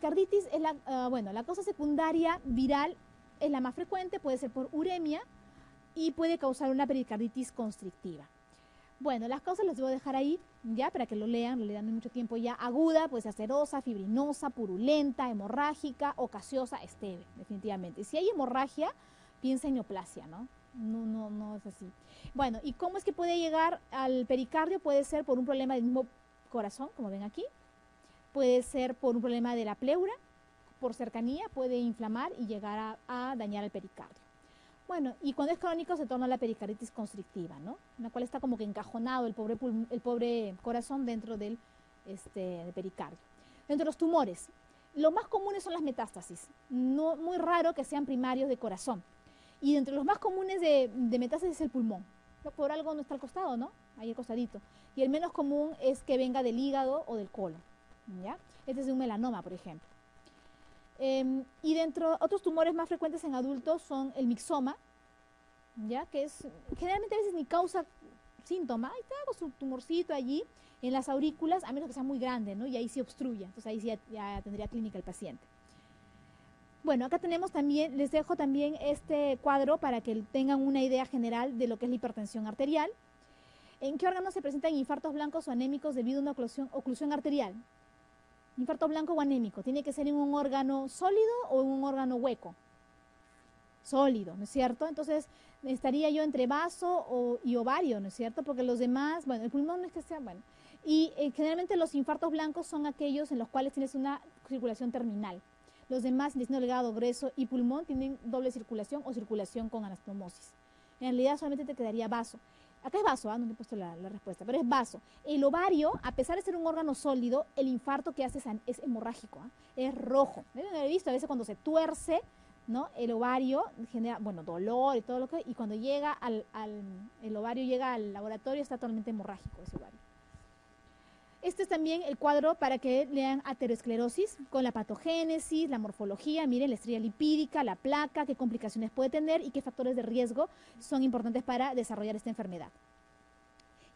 pericarditis es la, ah, bueno, la causa secundaria viral es la más frecuente, puede ser por uremia y puede causar una pericarditis constrictiva. Bueno, las causas las a dejar ahí, ya, para que lo lean, le dan mucho tiempo ya. Aguda, pues acerosa, fibrinosa, purulenta, hemorrágica o gaseosa, esteve, definitivamente. Si hay hemorragia, piensa en neoplasia, ¿no? No, no, no es así. Bueno, ¿y cómo es que puede llegar al pericardio? Puede ser por un problema del mismo corazón, como ven aquí. Puede ser por un problema de la pleura, por cercanía, puede inflamar y llegar a dañar el pericardio. Bueno, y cuando es crónico se torna la pericarditis constrictiva, ¿no? En la cual está como que encajonado el pobre, corazón dentro del, este, pericardio. Dentro de los tumores, lo más comunes son las metástasis. No, muy raro que sean primarios de corazón. Y entre los más comunes de, metástasis es el pulmón. Por algo no está al costado, ¿no? Ahí al costadito. Y el menos común es que venga del hígado o del colon, ¿ya? Este es un melanoma, por ejemplo. Em, y dentro, otros tumores más frecuentes en adultos son el mixoma, ¿ya? que es generalmente a veces ni causa síntoma, ahí está su tumorcito allí en las aurículas, a menos que sea muy grande, ¿no? Y ahí sí obstruya, entonces ahí sí ya, tendría clínica el paciente. Bueno, acá tenemos también, les dejo también este cuadro para que tengan una idea general de lo que es la hipertensión arterial. ¿En qué órganos se presentan infartos blancos o anémicos debido a una oclusión arterial? Infarto blanco o anémico, ¿tiene que ser en un órgano sólido o en un órgano hueco? Sólido, ¿no es cierto? Entonces, estaría yo entre vaso y ovario, ¿no es cierto? Porque los demás, bueno, el pulmón no es que sea, bueno. Y eh, generalmente los infartos blancos son aquellos en los cuales tienes una circulación terminal. Los demás, intestino delgado, grueso y pulmón, tienen doble circulación o circulación con anastomosis. En realidad solamente te quedaría vaso. Acá es vaso, ¿ah? no te he puesto la, respuesta, pero es vaso. El ovario, a pesar de ser un órgano sólido, el infarto que hace es, hemorrágico, ¿ah? es rojo. Deben haber visto a veces cuando se tuerce, ¿no? El ovario genera, bueno, dolor y todo lo que, y cuando llega al, al el ovario llega al laboratorio está totalmente hemorrágico ese ovario. Este es también el cuadro para que lean aterosclerosis con la patogénesis, la morfología, miren la estrella lipídica, la placa, qué complicaciones puede tener y qué factores de riesgo son importantes para desarrollar esta enfermedad.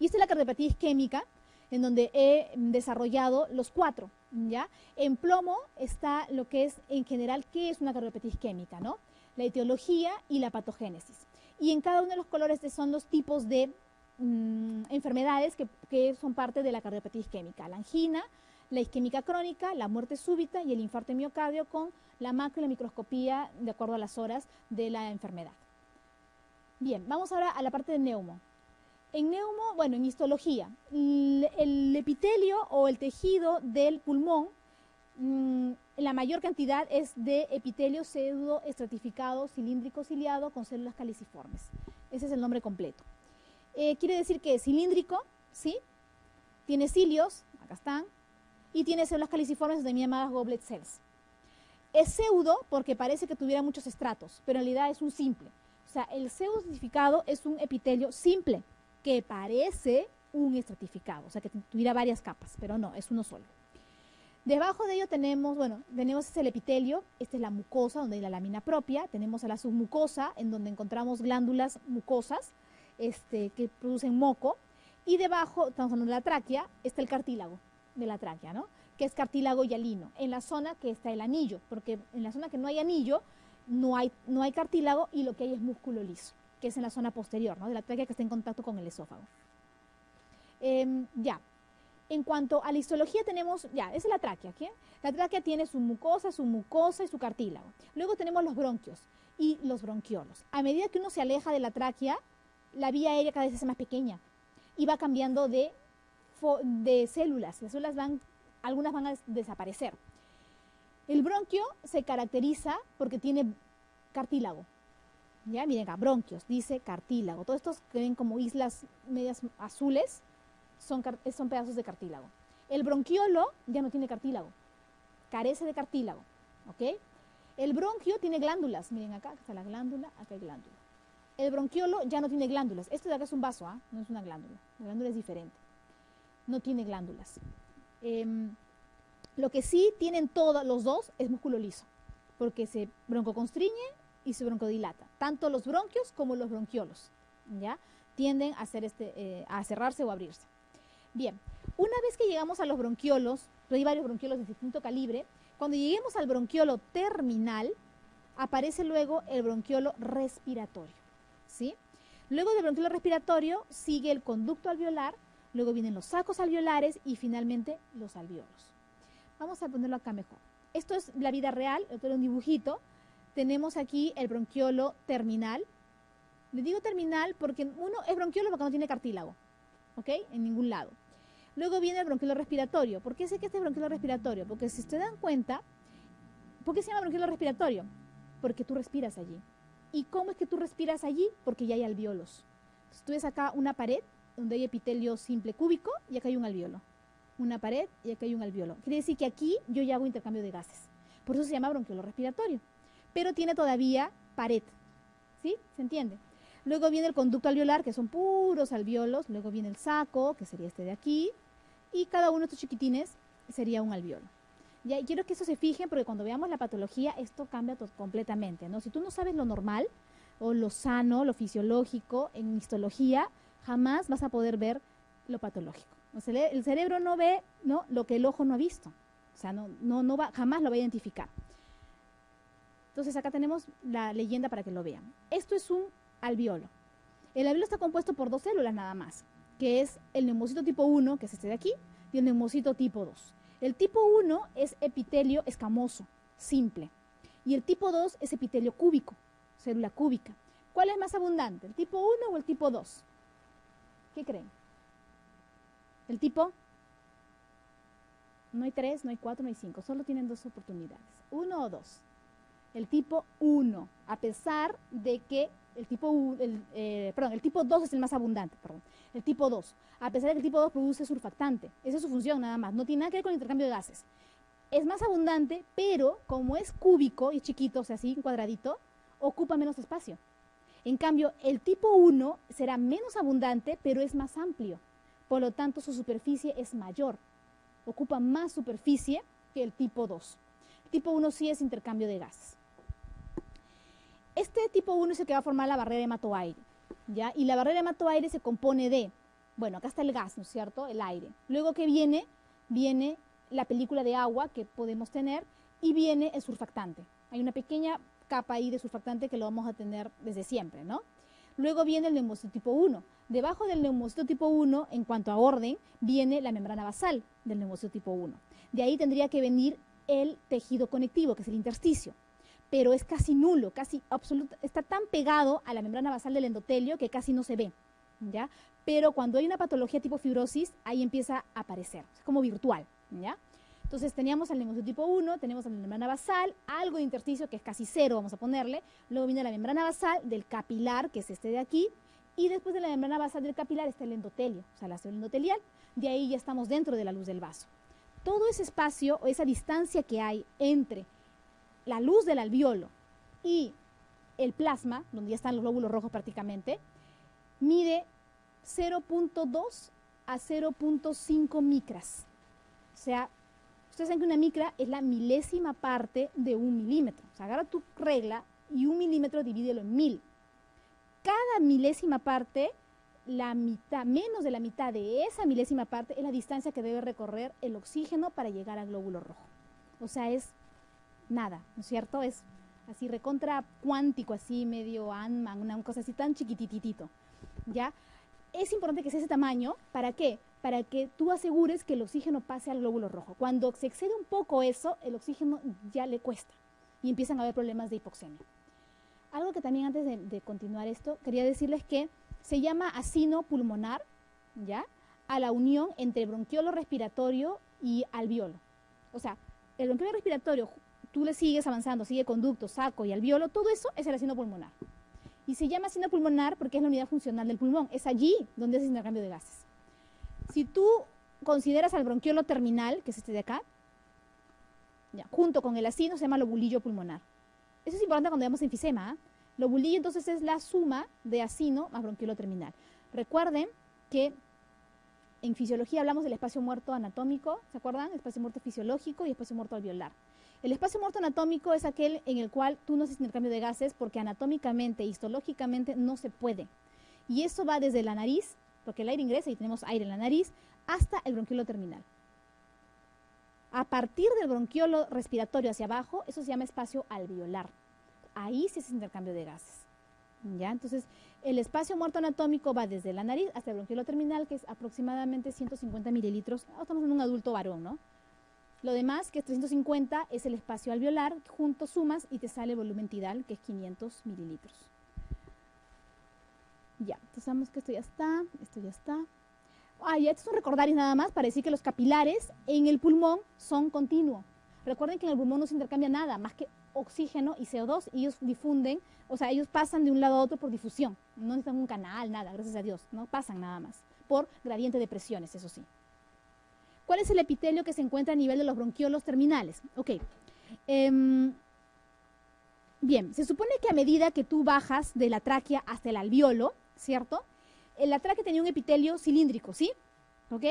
Y esta es la cardiopatía isquémica, en donde he desarrollado los cuatro, ¿ya? En plomo está lo que es, en general, qué es una cardiopatía isquémica, ¿no? La etiología y la patogénesis. Y en cada uno de los colores son los tipos de Mm, enfermedades que, son parte de la cardiopatía isquémica, la angina, la isquémica crónica, la muerte súbita y el infarto de miocardio con la macro y la microscopía de acuerdo a las horas de la enfermedad. Bien, vamos ahora a la parte de neumo. En neumo, bueno, en histología, el epitelio o el tejido del pulmón, mm, la mayor cantidad es de epitelio pseudo estratificado cilíndrico ciliado con células caliciformes. Ese es el nombre completo. Eh, quiere decir que es cilíndrico, ¿sí? Tiene cilios, acá están, y tiene células caliciformes también llamadas goblet cells. Es pseudo porque parece que tuviera muchos estratos, pero en realidad es un simple. O sea, el pseudo estratificado es un epitelio simple que parece un estratificado, o sea, que tuviera varias capas, pero no, es uno solo. Debajo de ello tenemos, bueno, tenemos el epitelio, esta es la mucosa, donde hay la lámina propia, tenemos a la submucosa, en donde encontramos glándulas mucosas, este, que producen moco, y debajo, estamos hablando de la tráquea, está el cartílago de la tráquea, ¿no? que es cartílago hialino, en la zona que está el anillo, porque en la zona que no hay anillo, no hay, no hay cartílago y lo que hay es músculo liso, que es en la zona posterior, ¿no? de la tráquea que está en contacto con el esófago. Em, ya, en cuanto a la histología tenemos, ya, esa es la tráquea, ¿qué? La tráquea tiene su mucosa, su mucosa y su cartílago. Luego tenemos los bronquios y los bronquiolos. A medida que uno se aleja de la tráquea, la vía aérea cada vez es más pequeña y va cambiando de, células. Las células van, algunas van a desaparecer. El bronquio se caracteriza porque tiene cartílago. Ya, miren acá, bronquios, dice cartílago. Todos estos que ven como islas medias azules son, son pedazos de cartílago. El bronquiolo ya no tiene cartílago, carece de cartílago. El bronquio tiene glándulas. Miren acá, acá está la glándula, acá hay glándula. El bronquiolo ya no tiene glándulas. Esto de acá es un vaso, ¿ah? no es una glándula. La glándula es diferente. No tiene glándulas. Em, lo que sí tienen todos los dos es músculo liso, porque se broncoconstriñe y se broncodilata. Tanto los bronquios como los bronquiolos, ¿ya? Tienden a, hacer este, eh, a cerrarse o abrirse. Bien, una vez que llegamos a los bronquiolos, hay varios bronquiolos de distinto calibre, Cuando lleguemos al bronquiolo terminal, aparece luego el bronquiolo respiratorio, Luego del bronquiolo respiratorio sigue el conducto alveolar, luego vienen los sacos alveolares y finalmente los alveolos. Vamos a ponerlo acá mejor. Esto es la vida real, esto es un dibujito. Tenemos aquí el bronquiolo terminal. Le digo terminal porque uno es bronquiolo porque no tiene cartílago, ¿ok? En ningún lado. Luego viene el bronquiolo respiratorio. ¿Por qué sé que este es bronquiolo respiratorio? Porque si se dan cuenta, ¿por qué se llama bronquiolo respiratorio? Porque tú respiras allí. ¿Y cómo es que tú respiras allí? Porque ya hay alveolos. Entonces, tú ves acá una pared donde hay epitelio simple cúbico y acá hay un alveolo. Una pared y acá hay un alveolo. Quiere decir que aquí yo ya hago intercambio de gases. Por eso se llama bronquiolo respiratorio. Pero tiene todavía pared. ¿Sí? ¿Se entiende? Luego viene el conducto alveolar, que son puros alveolos. Luego viene el saco, que sería este de aquí y cada uno de estos chiquitines sería un alveolo. Y quiero que eso se fijen porque cuando veamos la patología esto cambia completamente. ¿no? Si tú no sabes lo normal o lo sano, lo fisiológico en histología, jamás vas a poder ver lo patológico. el cerebro no ve ¿no? lo que el ojo no ha visto. O sea, no, no, no va, jamás lo va a identificar. Entonces acá tenemos la leyenda para que lo vean. Esto es un alveolo. El alveolo está compuesto por dos células nada más que es el neumocito tipo 1, que es este de aquí, y el neumocito tipo 2. El tipo 1 es epitelio escamoso, simple, y el tipo 2 es epitelio cúbico, célula cúbica. ¿Cuál es más abundante, el tipo 1 o el tipo 2? ¿Qué creen? ¿El tipo? No hay 3, no hay 4, no hay 5, solo tienen dos oportunidades, uno o dos. El tipo 1, a pesar de que el tipo, el, eh, perdón, el tipo 2 es el más abundante, perdón, el tipo 2, a pesar de que el tipo 2 produce surfactante, esa es su función nada más, no tiene nada que ver con el intercambio de gases. Es más abundante, pero como es cúbico y chiquito, o sea, así, cuadradito, ocupa menos espacio. En cambio, el tipo 1 será menos abundante, pero es más amplio. Por lo tanto, su superficie es mayor. Ocupa más superficie que el tipo 2. El tipo 1 sí es intercambio de gases. Este tipo 1 es el que va a formar la barrera hematoaire, ¿ya? Y la barrera hematoaire se compone de, bueno, acá está el gas, ¿no es cierto? El aire. Luego que viene, viene la película de agua que podemos tener y viene el surfactante. Hay una pequeña capa ahí de surfactante que lo vamos a tener desde siempre, ¿no? Luego viene el neumocito tipo 1. Debajo del neumocito tipo 1, en cuanto a orden, viene la membrana basal del neumocito tipo 1. De ahí tendría que venir el tejido conectivo, que es el intersticio pero es casi nulo, casi absoluto, está tan pegado a la membrana basal del endotelio que casi no se ve, ¿ya? Pero cuando hay una patología tipo fibrosis, ahí empieza a aparecer, es como virtual, ¿ya? Entonces teníamos el neumocito tipo 1, tenemos la membrana basal, algo de intersticio que es casi cero, vamos a ponerle, luego viene la membrana basal del capilar, que es este de aquí, y después de la membrana basal del capilar está el endotelio, o sea, la célula endotelial, de ahí ya estamos dentro de la luz del vaso. Todo ese espacio o esa distancia que hay entre la luz del alveolo y el plasma, donde ya están los glóbulos rojos prácticamente, mide 0.2 a 0.5 micras. O sea, ustedes saben que una micra es la milésima parte de un milímetro. O sea, agarra tu regla y un milímetro divídelo en mil. Cada milésima parte, la mitad, menos de la mitad de esa milésima parte es la distancia que debe recorrer el oxígeno para llegar al glóbulo rojo. O sea, es nada, ¿no es cierto? Es así recontra cuántico, así medio Ant-Man, una cosa así tan chiquititito, ¿ya? Es importante que sea ese tamaño, ¿para qué? Para que tú asegures que el oxígeno pase al glóbulo rojo. Cuando se excede un poco eso, el oxígeno ya le cuesta y empiezan a haber problemas de hipoxemia. Algo que también antes de, continuar esto, quería decirles que se llama asino pulmonar, ¿ya? A la unión entre bronquiolo respiratorio y alveolo. O sea, el bronquiolo respiratorio tú le sigues avanzando, sigue conducto, saco y alveolo, todo eso es el asino pulmonar. Y se llama asino pulmonar porque es la unidad funcional del pulmón, es allí donde hace intercambio de gases. Si tú consideras al bronquiolo terminal, que es este de acá, junto con el asino se llama lobulillo pulmonar. Eso es importante cuando vemos enfisema. ¿ah? Lobulillo entonces es la suma de asino más bronquiolo terminal. Recuerden que en fisiología hablamos del espacio muerto anatómico, ¿se acuerdan? Espacio muerto fisiológico y espacio muerto alveolar. El espacio muerto anatómico es aquel en el cual tú no haces intercambio de gases porque anatómicamente, histológicamente no se puede. Y eso va desde la nariz, porque el aire ingresa y tenemos aire en la nariz, hasta el bronquiolo terminal. A partir del bronquiolo respiratorio hacia abajo, eso se llama espacio alveolar. Ahí sí es intercambio de gases. ¿Ya? Entonces, el espacio muerto anatómico va desde la nariz hasta el bronquiolo terminal, que es aproximadamente 150 mililitros. Estamos en un adulto varón, ¿no? Lo demás, que es 350, es el espacio alveolar, junto sumas y te sale el volumen tidal, que es 500 mililitros. Ya, entonces sabemos que esto ya está, esto ya está. Ah, ya estos son recordarios nada más para decir que los capilares en el pulmón son continuos. Recuerden que en el pulmón no se intercambia nada más que oxígeno y CO2 y ellos difunden, o sea, ellos pasan de un lado a otro por difusión. No necesitan un canal, nada, gracias a Dios, no pasan nada más. Por gradiente de presiones, eso sí. ¿Cuál es el epitelio que se encuentra a nivel de los bronquiolos terminales? Ok. Em, bien, se supone que a medida que tú bajas de la tráquea hasta el alveolo, ¿cierto? la tráquea tenía un epitelio cilíndrico, ¿sí? ¿Ok?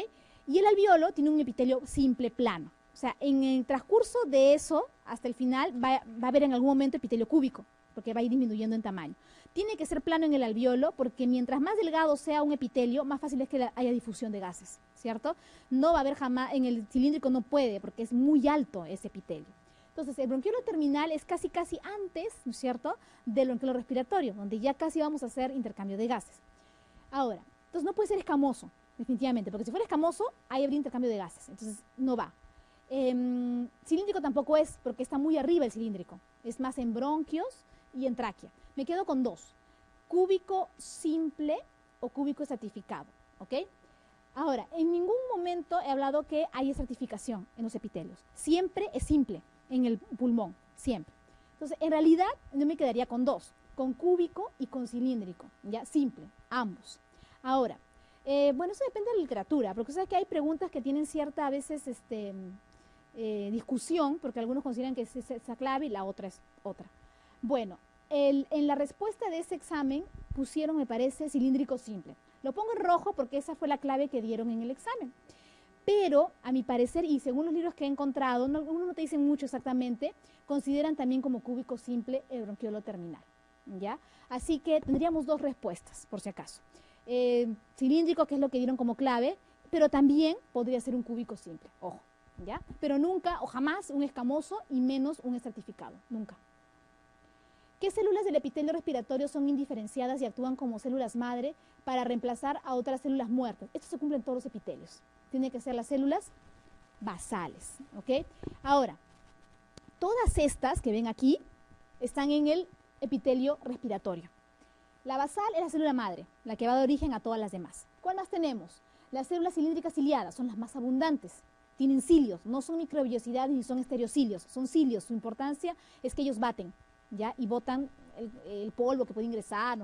Y el alveolo tiene un epitelio simple plano. O sea, en el transcurso de eso, hasta el final, va, a haber en algún momento epitelio cúbico, porque va a ir disminuyendo en tamaño. Tiene que ser plano en el alveolo, porque mientras más delgado sea un epitelio, más fácil es que haya difusión de gases, ¿cierto? No va a haber jamás, en el cilíndrico no puede, porque es muy alto ese epitelio. Entonces, el bronquiolo terminal es casi, casi antes, ¿no es cierto?, del bronquiolo respiratorio, donde ya casi vamos a hacer intercambio de gases. Ahora, entonces no puede ser escamoso, definitivamente, porque si fuera escamoso, ahí habría intercambio de gases, entonces no va. Em, cilíndrico tampoco es, porque está muy arriba el cilíndrico, es más en bronquios y en tráquea. Me quedo con dos, cúbico simple o cúbico estratificado, ¿ok? Ahora, en ningún momento he hablado que hay estratificación en los epitelios. Siempre es simple en el pulmón, siempre. Entonces, en realidad, yo me quedaría con dos, con cúbico y con cilíndrico, ya, simple, ambos. Ahora, eh, bueno, eso depende de la literatura, porque sabes que hay preguntas que tienen cierta, a veces, este, eh, discusión, porque algunos consideran que es esa clave y la otra es otra. Bueno, en la respuesta de ese examen pusieron, me parece, cilíndrico simple. Lo pongo en rojo porque esa fue la clave que dieron en el examen. Pero, a mi parecer, y según los libros que he encontrado, no, uno no te dicen mucho exactamente, consideran también como cúbico simple el bronquiolo terminal. ¿ya? Así que tendríamos dos respuestas, por si acaso. Eh, cilíndrico, que es lo que dieron como clave, pero también podría ser un cúbico simple, ojo, ¿ya? Pero nunca o jamás un escamoso y menos un estratificado, nunca. ¿Qué células del epitelio respiratorio son indiferenciadas y actúan como células madre para reemplazar a otras células muertas? Esto se cumple en todos los epitelios. Tiene que ser las células basales, ¿ok? Ahora, todas estas que ven aquí están en el epitelio respiratorio. La basal es la célula madre, la que va de origen a todas las demás. ¿Cuál más tenemos? Las células cilíndricas ciliadas son las más abundantes. Tienen cilios, no son microvellosidades ni son estereocilios, son cilios. Su importancia es que ellos baten, ¿ya? Y botan el, polvo que puede ingresar.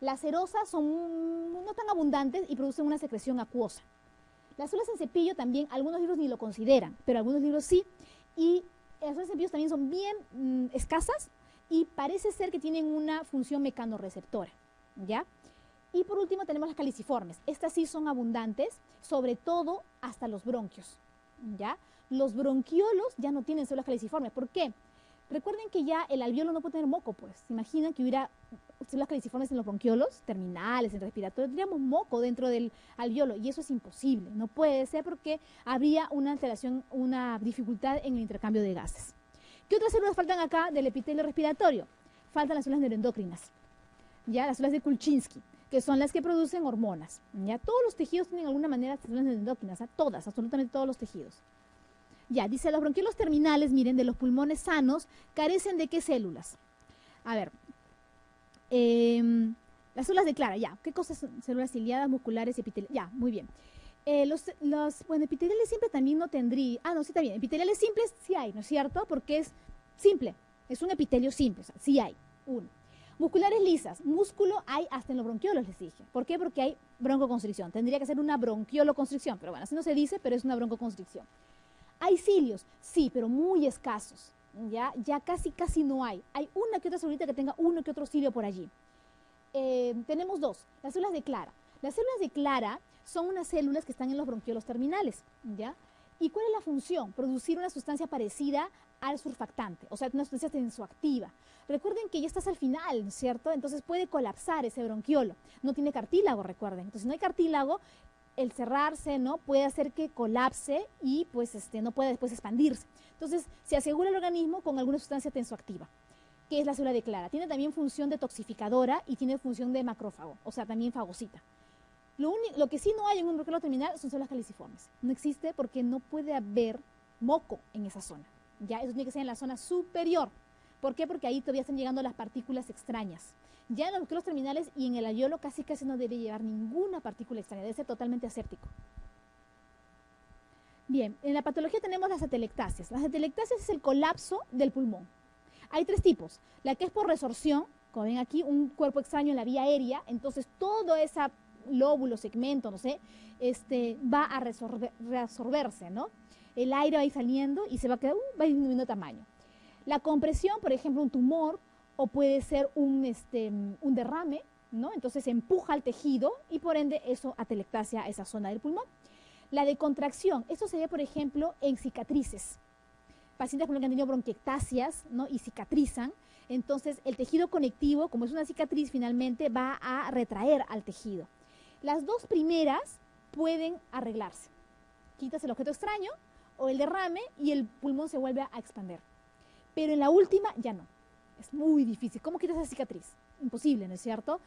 Las cerosas son no tan abundantes y producen una secreción acuosa. Las células en cepillo también, algunos libros ni lo consideran, pero algunos libros sí. Y las células en cepillo también son bien mm, escasas, y parece ser que tienen una función mecanorreceptora, ¿ya? Y por último tenemos las caliciformes. Estas sí son abundantes, sobre todo hasta los bronquios, ¿ya? Los bronquiolos ya no tienen células caliciformes. ¿Por qué? Recuerden que ya el alveolo no puede tener moco, pues. ¿Se que hubiera células caliciformes en los bronquiolos terminales, en respiratorios? Tendríamos moco dentro del alveolo y eso es imposible. No puede ser porque habría una alteración, una dificultad en el intercambio de gases. ¿Qué otras células faltan acá del epitelio respiratorio? Faltan las células neuroendocrinas, ya las células de Kulchinsky, que son las que producen hormonas. Ya todos los tejidos tienen de alguna manera células neuroendocrinas, todas, absolutamente todos los tejidos. Ya, dice, los bronquiolos terminales, miren, de los pulmones sanos, carecen de qué células? A ver, em, las células de Clara, ya, ¿qué cosas son? Células ciliadas, musculares y epiteliales, ya, muy bien. Eh, los, los, bueno, epiteliales simples también no tendría, ah, no, sí, bien, epiteliales simples sí hay, ¿no es cierto? Porque es simple, es un epitelio simple, o sea, sí hay, uno. Musculares lisas, músculo hay hasta en los bronquiolos, les dije. ¿Por qué? Porque hay broncoconstricción. Tendría que ser una bronquioloconstricción, pero bueno, así no se dice, pero es una broncoconstricción. Hay cilios, sí, pero muy escasos. Ya, ya casi, casi no hay. Hay una que otra célula que tenga uno que otro cilio por allí. Eh, tenemos dos, las células de Clara. Las células de Clara son unas células que están en los bronquiolos terminales, ¿ya? ¿Y cuál es la función? Producir una sustancia parecida al surfactante, o sea, una sustancia tensoactiva. Recuerden que ya estás al final, ¿cierto? Entonces puede colapsar ese bronquiolo. No tiene cartílago, recuerden. Entonces, si no hay cartílago, el cerrarse, ¿no? Puede hacer que colapse y pues este, no pueda después expandirse. Entonces, se asegura el organismo con alguna sustancia tensoactiva, que es la célula de Clara. Tiene también función detoxificadora y tiene función de macrófago, o sea, también fagocita. Lo, lo que sí no hay en un bronquiolo terminal son células caliciformes. No existe porque no puede haber moco en esa zona. Ya, eso tiene que ser en la zona superior. ¿Por qué? Porque ahí todavía están llegando las partículas extrañas. Ya en los bronquiolos terminales y en el alveolo casi casi no debe llevar ninguna partícula extraña, debe ser totalmente aséptico. Bien, en la patología tenemos las atelectasias. Las atelectasias es el colapso del pulmón. Hay tres tipos. La que es por resorción, como ven aquí, un cuerpo extraño en la vía aérea, entonces todo ese lóbulo, segmento, no sé, este, va a resorberse, ¿no? El aire va a ir saliendo y se va a quedar, uh, va disminuyendo tamaño. La compresión, por ejemplo, un tumor o puede ser un, este, un derrame, ¿no? Entonces empuja al tejido y por ende eso atelectasia esa zona del pulmón. La de contracción, esto se ve, por ejemplo, en cicatrices. Pacientes que han tenido ¿no? y cicatrizan, entonces el tejido conectivo, como es una cicatriz, finalmente va a retraer al tejido. Las dos primeras pueden arreglarse. Quitas el objeto extraño o el derrame y el pulmón se vuelve a expander. Pero en la última ya no. Es muy difícil. ¿Cómo quitas esa cicatriz? Imposible, ¿no es cierto?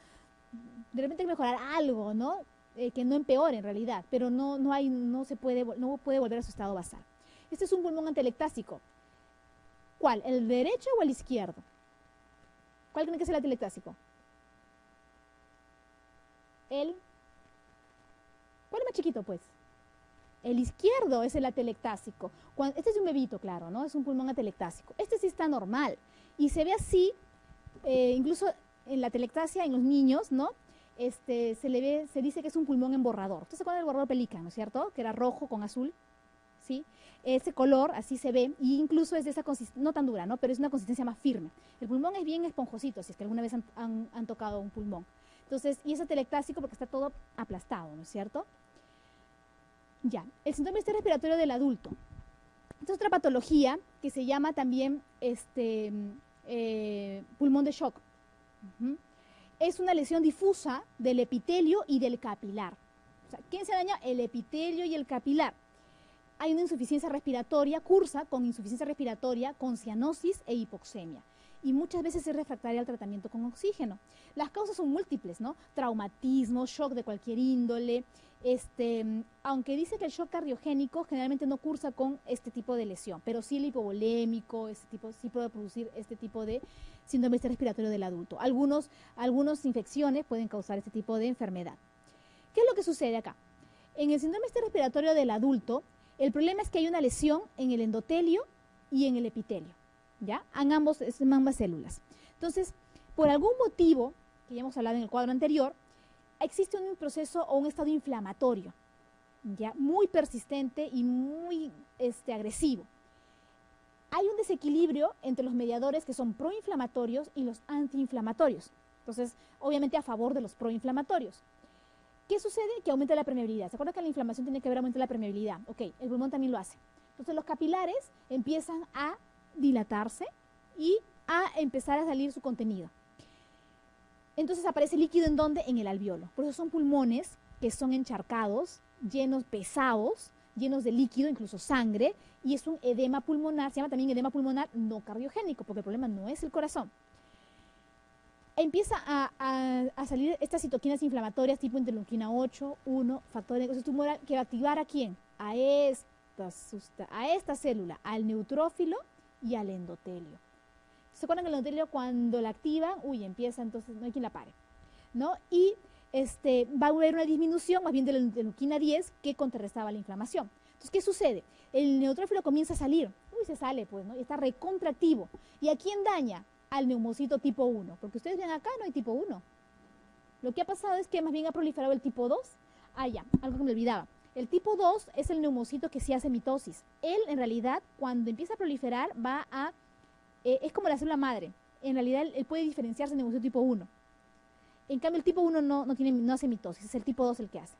De repente hay que mejorar algo, ¿no? Eh, que no empeore en realidad, pero no, no, hay, no, se puede, no puede volver a su estado basal. Este es un pulmón antelectásico. ¿Cuál? ¿El derecho o el izquierdo? ¿Cuál tiene que ser el atelectásico? El. ¿Cuál es más chiquito, pues? El izquierdo es el atelectásico. este es un bebito, claro, ¿no? Es un pulmón atelectásico. Este sí está normal. Y se ve así, eh, incluso en la atelectasia en los niños, ¿no? Este, se le ve, se dice que es un pulmón emborrador. ¿Usted se acuerda del borrador pelican, ¿no es cierto? Que era rojo con azul, ¿sí? Ese color, así se ve, y incluso es de esa consistencia, no tan dura, ¿no? Pero es una consistencia más firme. El pulmón es bien esponjosito, si es que alguna vez han, tocado un pulmón. Entonces, y es atelectásico porque está todo aplastado, ¿no es cierto? Ya, el síndrome respiratorio del adulto. Esta es otra patología que se llama también este, eh, pulmón de shock. Es una lesión difusa del epitelio y del capilar. ¿quién se daña? El epitelio y el capilar. Hay una insuficiencia respiratoria, cursa con insuficiencia respiratoria, con cianosis e hipoxemia y muchas veces es refractaria al tratamiento con oxígeno. Las causas son múltiples, ¿no? Traumatismo, shock de cualquier índole, este, aunque dice que el shock cardiogénico generalmente no cursa con este tipo de lesión, pero sí el hipovolémico, este tipo, sí puede producir este tipo de síndrome respiratorio del adulto. Algunos, algunas infecciones pueden causar este tipo de enfermedad. ¿Qué es lo que sucede acá? En el síndrome respiratorio del adulto, el problema es que hay una lesión en el endotelio y en el epitelio. ¿ya? En, ambos, en ambas células. Entonces, por algún motivo, que ya hemos hablado en el cuadro anterior, existe un proceso o un estado inflamatorio, ya muy persistente y muy este, agresivo. Hay un desequilibrio entre los mediadores que son proinflamatorios y los antiinflamatorios. Entonces, obviamente a favor de los proinflamatorios. ¿Qué sucede? Que aumenta la permeabilidad. ¿Se acuerdan que la inflamación tiene que ver aumentar la permeabilidad? Ok, el pulmón también lo hace. Entonces los capilares empiezan a dilatarse y a empezar a salir su contenido. Entonces aparece líquido en donde? En el alveolo. Por eso son pulmones que son encharcados, llenos, pesados, llenos de líquido, incluso sangre, y es un edema pulmonar, se llama también edema pulmonar no cardiogénico, porque el problema no es el corazón. Empieza a, salir estas citoquinas inflamatorias tipo interleuquina 8, 1, factor de necrosis tumoral, que va a activar a quién? A esta célula, al neutrófilo y al endotelio. ¿Se acuerdan que el endotelio cuando la activan, uy, empieza, entonces no hay quien la pare, ¿no? Y este, va a haber una disminución más bien de la interleuquina 10 que contrarrestaba la inflamación. Entonces, ¿qué sucede? El neutrófilo comienza a salir, uy, se sale, pues, ¿no? Y está recontractivo. ¿Y a quién daña? Al neumocito tipo 1, porque ustedes ven acá no hay tipo 1. Lo que ha pasado es que más bien ha proliferado el tipo 2. Ah, ya, algo que me olvidaba. El tipo 2 es el neumocito que sí hace mitosis. Él, en realidad, cuando empieza a proliferar, va a... Eh, es como la célula madre. En realidad, él, puede diferenciarse del neumocito tipo 1. En cambio, el tipo 1 no, no, tiene, hace mitosis, es el tipo 2 el que hace.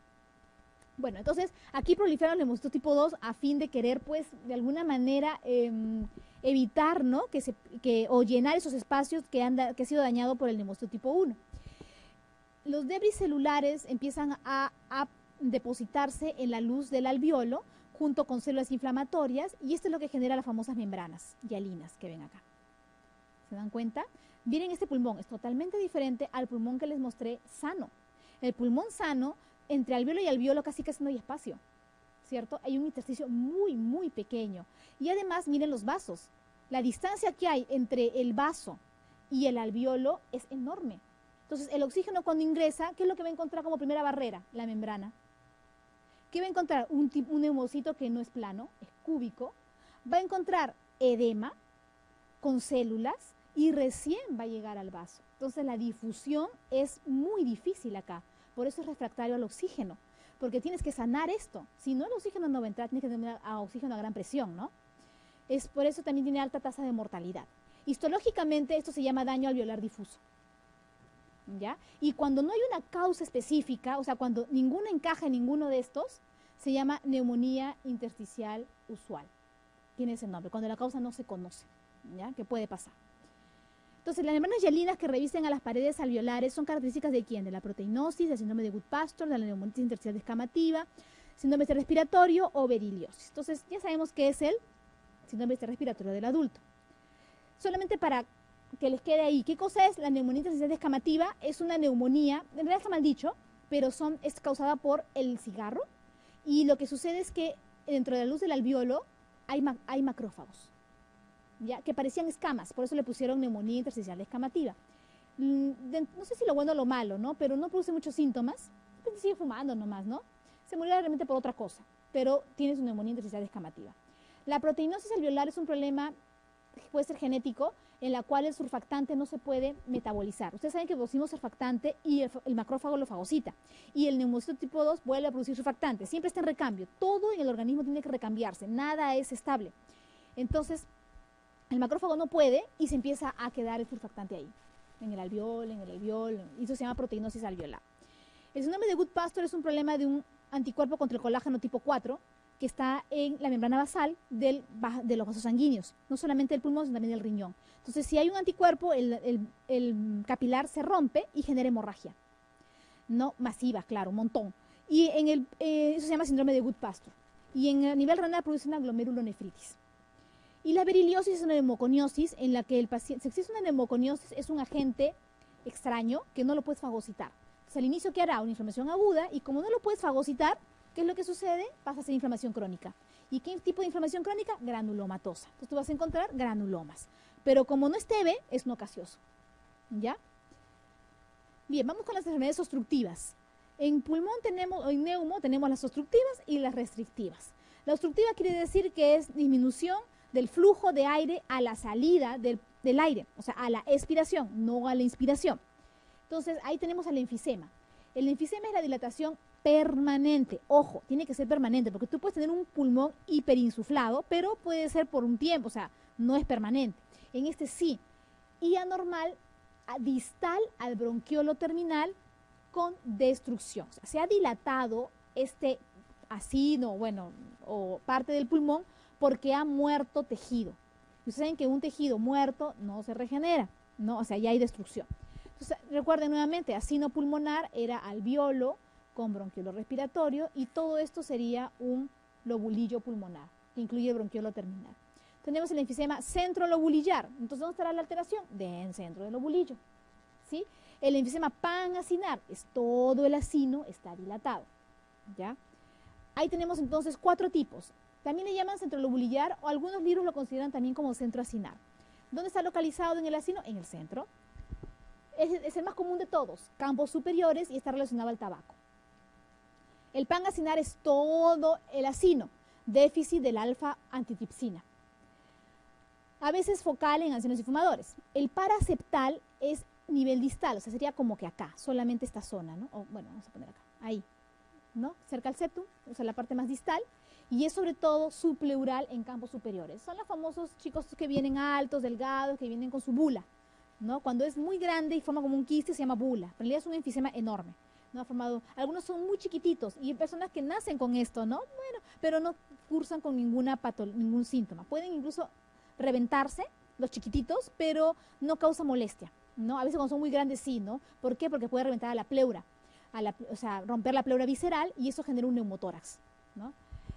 Bueno, entonces, aquí proliferan el neumocito tipo 2 a fin de querer, pues, de alguna manera... Em, evitar, ¿no? Que o llenar esos espacios que han, que sido dañado por el neumocito tipo 1. Los debris celulares empiezan a, a depositarse en la luz del alveolo junto con células inflamatorias y esto es lo que genera las famosas membranas hialinas que ven acá. ¿Se dan cuenta? Miren este pulmón, es totalmente diferente al pulmón que les mostré sano. El pulmón sano, entre alveolo y alveolo casi casi no hay espacio, ¿cierto? Hay un intersticio muy, muy pequeño. Y además, miren los vasos. La distancia que hay entre el vaso y el alveolo es enorme. Entonces, el oxígeno cuando ingresa, ¿qué es lo que va a encontrar como primera barrera? La membrana. ¿Qué va a encontrar? Un, un neumocito que no es plano, es cúbico. Va a encontrar edema con células y recién va a llegar al vaso. Entonces, la difusión es muy difícil acá. Por eso es refractario al oxígeno, porque tienes que sanar esto. Si no, el oxígeno no va a entrar, tienes que tener a oxígeno a gran presión, ¿no? Es por eso también tiene alta tasa de mortalidad. Histológicamente, esto se llama daño alveolar difuso. ¿ya? Y cuando no hay una causa específica, o sea, cuando ninguno encaja en ninguno de estos, se llama neumonía intersticial usual. Tiene ese nombre, cuando la causa no se conoce, ¿ya? ¿Qué puede pasar? Entonces, las membranas hialinas que revisten a las paredes alveolares son características de quién? De la proteinosis, del síndrome de Good-Pastor, de la neumonitis intersticial descamativa, síndrome respiratorio o beriliosis. Entonces, ya sabemos qué es el síndrome respiratorio del adulto. Solamente para que les quede ahí. ¿Qué cosa es la neumonía intersticial descamativa? Es una neumonía, en realidad está mal dicho, pero son, es causada por el cigarro. Y lo que sucede es que dentro de la luz del alveolo hay, hay macrófagos, ¿ya? que parecían escamas, por eso le pusieron neumonía intersticial descamativa. Mm, no sé si lo bueno o lo malo, ¿no? Pero no produce muchos síntomas. Sigue fumando nomás, ¿no? Se murió realmente por otra cosa, pero tiene su neumonía intersticial descamativa. La proteinosis alveolar es un problema puede ser genético, en la cual el surfactante no se puede metabolizar. Ustedes saben que producimos surfactante y el, macrófago lo fagocita. Y el neumocito tipo 2 vuelve a producir surfactante. Siempre está en recambio. Todo en el organismo tiene que recambiarse. Nada es estable. Entonces, el macrófago no puede y se empieza a quedar el surfactante ahí. En el alveol, en el alveol. Y eso se llama proteinosis alveolar. El síndrome de Good Pastor es un problema de un anticuerpo contra el colágeno tipo 4 que está en la membrana basal de los vasos sanguíneos, no solamente del pulmón, sino también del riñón. Entonces, si hay un anticuerpo, el, capilar se rompe y genera hemorragia. No masiva, claro, un montón. Y el, eh, eso se llama síndrome de Good-Pastor. Y en el nivel renal produce una glomerulonefritis. Y la beriliosis es una neumoconiosis en la que el paciente, si existe una neumoconiosis, es un agente extraño que no lo puedes fagocitar. Entonces, al inicio, ¿qué hará? Una inflamación aguda y como no lo puedes fagocitar, ¿Qué es lo que sucede? Pasa a ser inflamación crónica. ¿Y qué tipo de inflamación crónica? Granulomatosa. Entonces tú vas a encontrar granulomas. Pero como no es TB, es no casioso. ¿Ya? Bien, vamos con las enfermedades obstructivas. En pulmón tenemos, en neumo tenemos las obstructivas y las restrictivas. La obstructiva quiere decir que es disminución del flujo de aire a la salida del, del aire, o sea, a la expiración, no a la inspiración. Entonces, ahí tenemos el enfisema. El enfisema es la dilatación permanente. Ojo, tiene que ser permanente, porque tú puedes tener un pulmón hiperinsuflado, pero puede ser por un tiempo, o sea, no es permanente. En este sí. Y anormal, distal al bronquiolo terminal con destrucción. Se ha dilatado este asino, bueno, o parte del pulmón porque ha muerto tejido. ustedes saben que un tejido muerto no se regenera, ¿no? O sea, ya hay destrucción. Entonces, recuerden nuevamente, asino pulmonar era alveolo, con bronquiolo respiratorio y todo esto sería un lobulillo pulmonar, que incluye el bronquiolo terminal. Tenemos el enfisema centrolobulillar. Entonces, ¿dónde estará la alteración? en centro del lobulillo. ¿sí? El enfisema panacinar es todo el acino está dilatado. ¿ya? Ahí tenemos entonces cuatro tipos. También le llaman centrolobulillar o algunos libros lo consideran también como centro acinar. ¿Dónde está localizado en el acino? En el centro. Es, es el más común de todos, campos superiores y está relacionado al tabaco. El pangacinar es todo el acino, déficit del alfa-antitipsina. A veces focal en ancianos y fumadores. El paraceptal es nivel distal, o sea, sería como que acá, solamente esta zona, ¿no? O, bueno, vamos a poner acá, ahí, ¿no? Cerca al septum, o sea, la parte más distal, y es sobre todo subpleural en campos superiores. Son los famosos chicos que vienen altos, delgados, que vienen con su bula, ¿no? Cuando es muy grande y forma como un quiste se llama bula, pero en realidad es un enfisema enorme no formado, algunos son muy chiquititos y hay personas que nacen con esto, ¿no? Bueno, pero no cursan con ninguna ningún síntoma. Pueden incluso reventarse los chiquititos, pero no causa molestia, ¿no? A veces cuando son muy grandes sí, ¿no? ¿Por qué? Porque puede reventar a la pleura. o sea, romper la pleura visceral y eso genera un neumotórax. ¿no?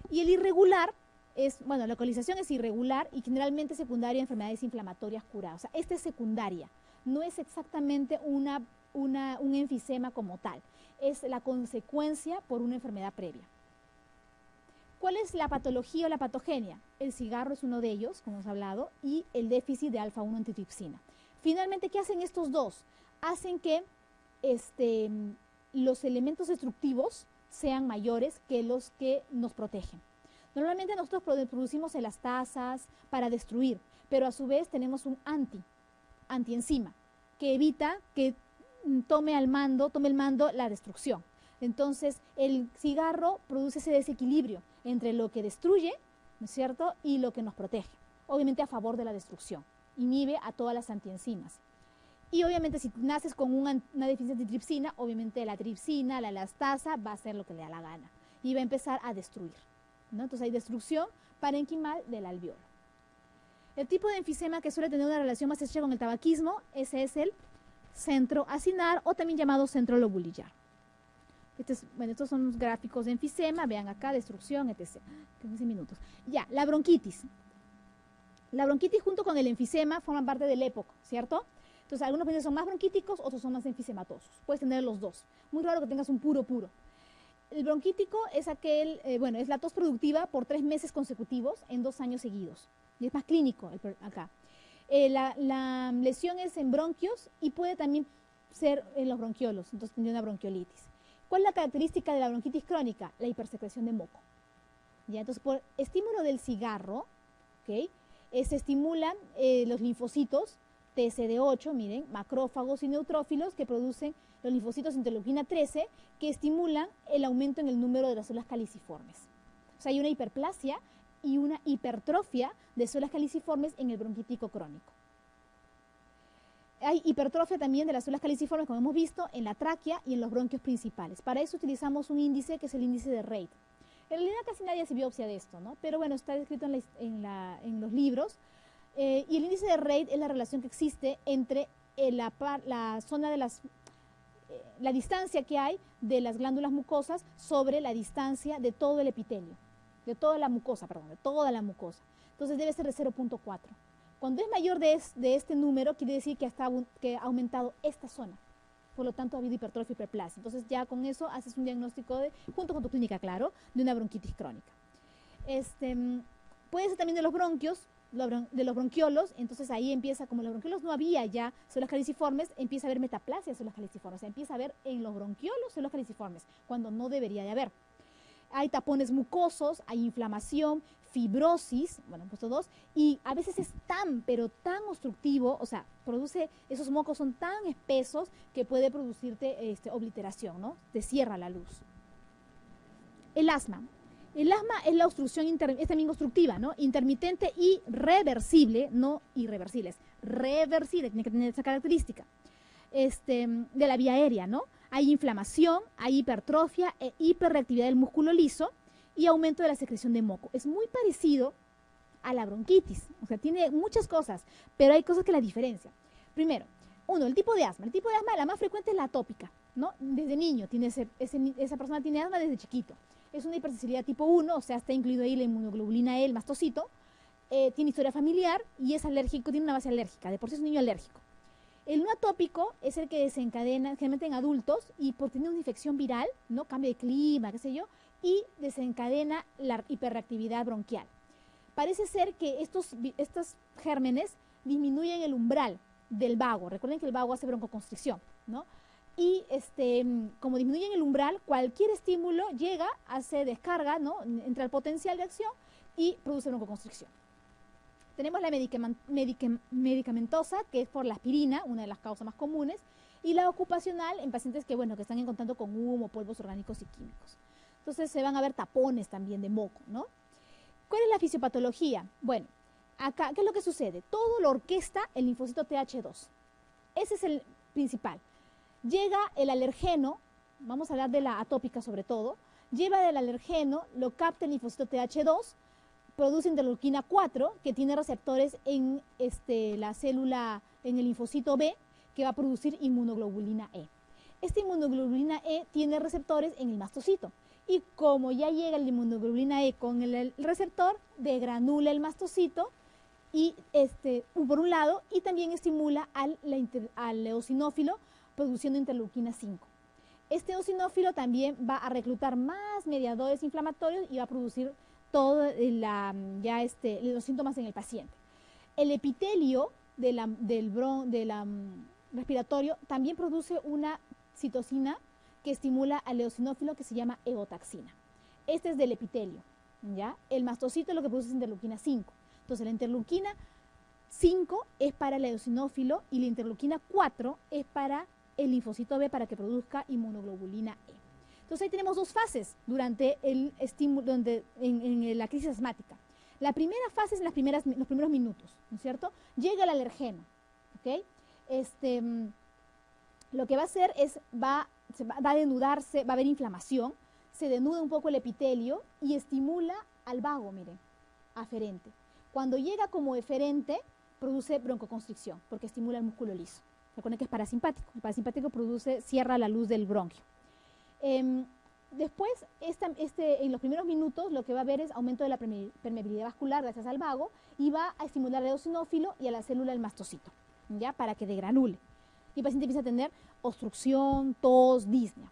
Y el irregular es, bueno, la localización es irregular y generalmente secundaria a enfermedades inflamatorias curadas. O sea, esta es secundaria, no es exactamente una, una, un enfisema como tal, es la consecuencia por una enfermedad previa. ¿Cuál es la patología o la patogenia? El cigarro es uno de ellos, como hemos hablado, y el déficit de alfa-1 antitripsina. Finalmente, ¿qué hacen estos dos? Hacen que este, los elementos destructivos sean mayores que los que nos protegen. Normalmente nosotros producimos elastasas para destruir, pero a su vez tenemos un anti, antienzima, que evita que mm, tome al mando, tome el mando la destrucción. Entonces, el cigarro produce ese desequilibrio entre lo que destruye, ¿no es cierto?, y lo que nos protege. Obviamente a favor de la destrucción. Inhibe a todas las antienzimas. Y obviamente si naces con una, deficiencia de tripsina, obviamente la tripsina, la elastasa, va a hacer lo que le da la gana. Y va a empezar a destruir. Entonces hay destrucción parenquimal del alveolo. El tipo de enfisema que suele tener una relación más estrecha con el tabaquismo, ese es el centro acinar o también llamado centro lobulillar. Este bueno, estos son gráficos de enfisema, vean acá, destrucción, etc. 15 minutos. Ya, la bronquitis. La bronquitis junto con el enfisema forman parte del época, ¿cierto? Entonces, algunos pacientes son más bronquíticos, otros son más enfisematosos. Puedes tener los dos. Muy raro que tengas un puro puro. El bronquítico es aquel, eh, bueno, es la tos productiva por tres meses consecutivos en dos años seguidos. Y es más clínico acá. Eh, la, lesión es en bronquios y puede también ser en los bronquiolos, entonces tiene una bronquiolitis. ¿Cuál es la característica de la bronquitis crónica? La hipersecreción de moco. ¿Ya? Entonces, por estímulo del cigarro, ¿okay? Eh, se estimulan los linfocitos TSD8, miren, macrófagos y neutrófilos que producen los linfocitos interleukina 13 que estimulan el aumento en el número de las células caliciformes. O sea, hay una hiperplasia y una hipertrofia de células caliciformes en el bronquítico crónico. Hay hipertrofia también de las células caliciformes, como hemos visto, en la tráquea y en los bronquios principales. Para eso utilizamos un índice que es el índice de Reid. En realidad casi nadie hace biopsia de esto, ¿no? Pero bueno, está descrito en, los libros. Eh, y el índice de Reid es la relación que existe entre eh, la, zona de las la distancia que hay de las glándulas mucosas sobre la distancia de todo el epitelio, de toda la mucosa, perdón, de toda la mucosa. Entonces debe ser de 0.4. Cuando es mayor de, este número, quiere decir que, ha aumentado esta zona. Por lo tanto, ha habido hipertrofia y hiperplasia. Entonces ya con eso haces un diagnóstico, de, junto con tu clínica, claro, de una bronquitis crónica. Este, puede ser también de los bronquios, de los bronquiolos, entonces ahí empieza, como los bronquiolos no había ya células caliciformes, empieza a haber metaplasia de células caliciformes, empieza a haber en los bronquiolos células caliciformes, cuando no debería de haber. Hay tapones mucosos, hay inflamación, fibrosis, bueno, pues dos, y a veces es tan, pero tan obstructivo, o sea, produce, esos mocos son tan espesos que puede producirte este, obliteración, ¿no? Te cierra la luz. El asma. El asma es la obstrucción, también obstructiva, ¿no? Intermitente y reversible, no irreversible, es reversible, tiene que tener esa característica. Este, de la vía aérea, ¿no? Hay inflamación, hay hipertrofia e hiperreactividad del músculo liso y aumento de la secreción de moco. Es muy parecido a la bronquitis, o sea, tiene muchas cosas, pero hay cosas que la diferencian. Primero, uno, el tipo de asma. El tipo de asma, la más frecuente es la atópica, ¿no? Desde niño, tiene esa persona tiene asma desde chiquito es una hipersensibilidad tipo 1, o sea, está incluido ahí la inmunoglobulina E, el mastocito, eh, tiene historia familiar y es alérgico, tiene una base alérgica, de por sí es un niño alérgico. El no atópico es el que desencadena generalmente en adultos y por tener una infección viral, ¿no? Cambio de clima, qué sé yo, y desencadena la hiperreactividad bronquial. Parece ser que estos, estos gérmenes disminuyen el umbral del vago. Recuerden que el vago hace broncoconstricción, ¿no? Y este, como disminuyen el umbral, cualquier estímulo llega, hace descarga, ¿no? entra el potencial de acción y produce broncoconstricción. Tenemos la medicamentosa, que es por la aspirina, una de las causas más comunes, y la ocupacional en pacientes que, bueno, que están en contacto con humo, polvos orgánicos y químicos. Entonces se van a ver tapones también de moco, ¿no? ¿Cuál es la fisiopatología? Bueno, acá, ¿qué es lo que sucede? Todo lo orquesta el linfocito TH2. Ese es el principal llega el alergeno, vamos a hablar de la atópica sobre todo, lleva del alergeno, lo capta el linfocito TH2, produce interleuquina 4, que tiene receptores en este, la célula, en el linfocito B, que va a producir inmunoglobulina E. esta inmunoglobulina E tiene receptores en el mastocito. Y como ya llega la inmunoglobulina E con el, receptor, degranula el mastocito y este, por un lado, y también estimula al, al eosinófilo produciendo interleuquina 5. Este eosinófilo también va a reclutar más mediadores inflamatorios y va a producir todos ya este, los síntomas en el paciente. El epitelio del de mm, respiratorio también produce una citocina que estimula al eosinófilo que se llama eotaxina. Este es del epitelio, ¿ya? El mastocito lo que produce es interleuquina 5. Entonces la interleuquina 5 es para el eosinófilo y la interleuquina 4 es para el linfocito B para que produzca inmunoglobulina E. Entonces ahí tenemos dos fases durante el estímulo, donde, en, la crisis asmática. La primera fase es en las primeras, los primeros minutos, ¿no es cierto? Llega el alergeno, ¿ok? Este, mm, lo que va a hacer es, va, va a denudarse, va a haber inflamación, se denuda un poco el epitelio y estimula al vago, miren, aferente. Cuando llega como eferente, produce broncoconstricción, porque estimula el músculo liso. Recuerden que es parasimpático. El parasimpático produce, cierra la luz del bronquio. Em, después, este, en los primeros minutos, lo que va a haber es aumento de la permeabilidad vascular gracias al vago y va a estimular al eosinófilo y a la célula del mastocito, ¿ya? Para que degranule. Y el paciente empieza a tener obstrucción, tos, disnea.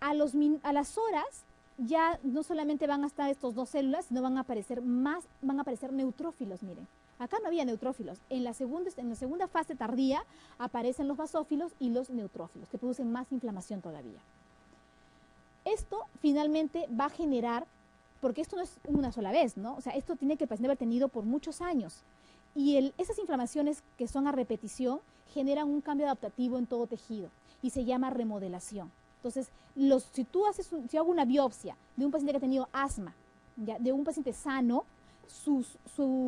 A, los, a las horas, ya no solamente van a estar estas dos células, sino van a aparecer más, van a aparecer neutrófilos, miren. Acá no había neutrófilos. En la, segunda, en la segunda fase tardía aparecen los basófilos y los neutrófilos, que producen más inflamación todavía. Esto finalmente va a generar, porque esto no es una sola vez, ¿no? O sea, esto tiene que haber tenido por muchos años. Y esas inflamaciones que son a repetición generan un cambio adaptativo en todo tejido y se llama remodelación. Entonces, si tú haces, si hago una biopsia de un paciente que ha tenido asma, de un paciente sano, su,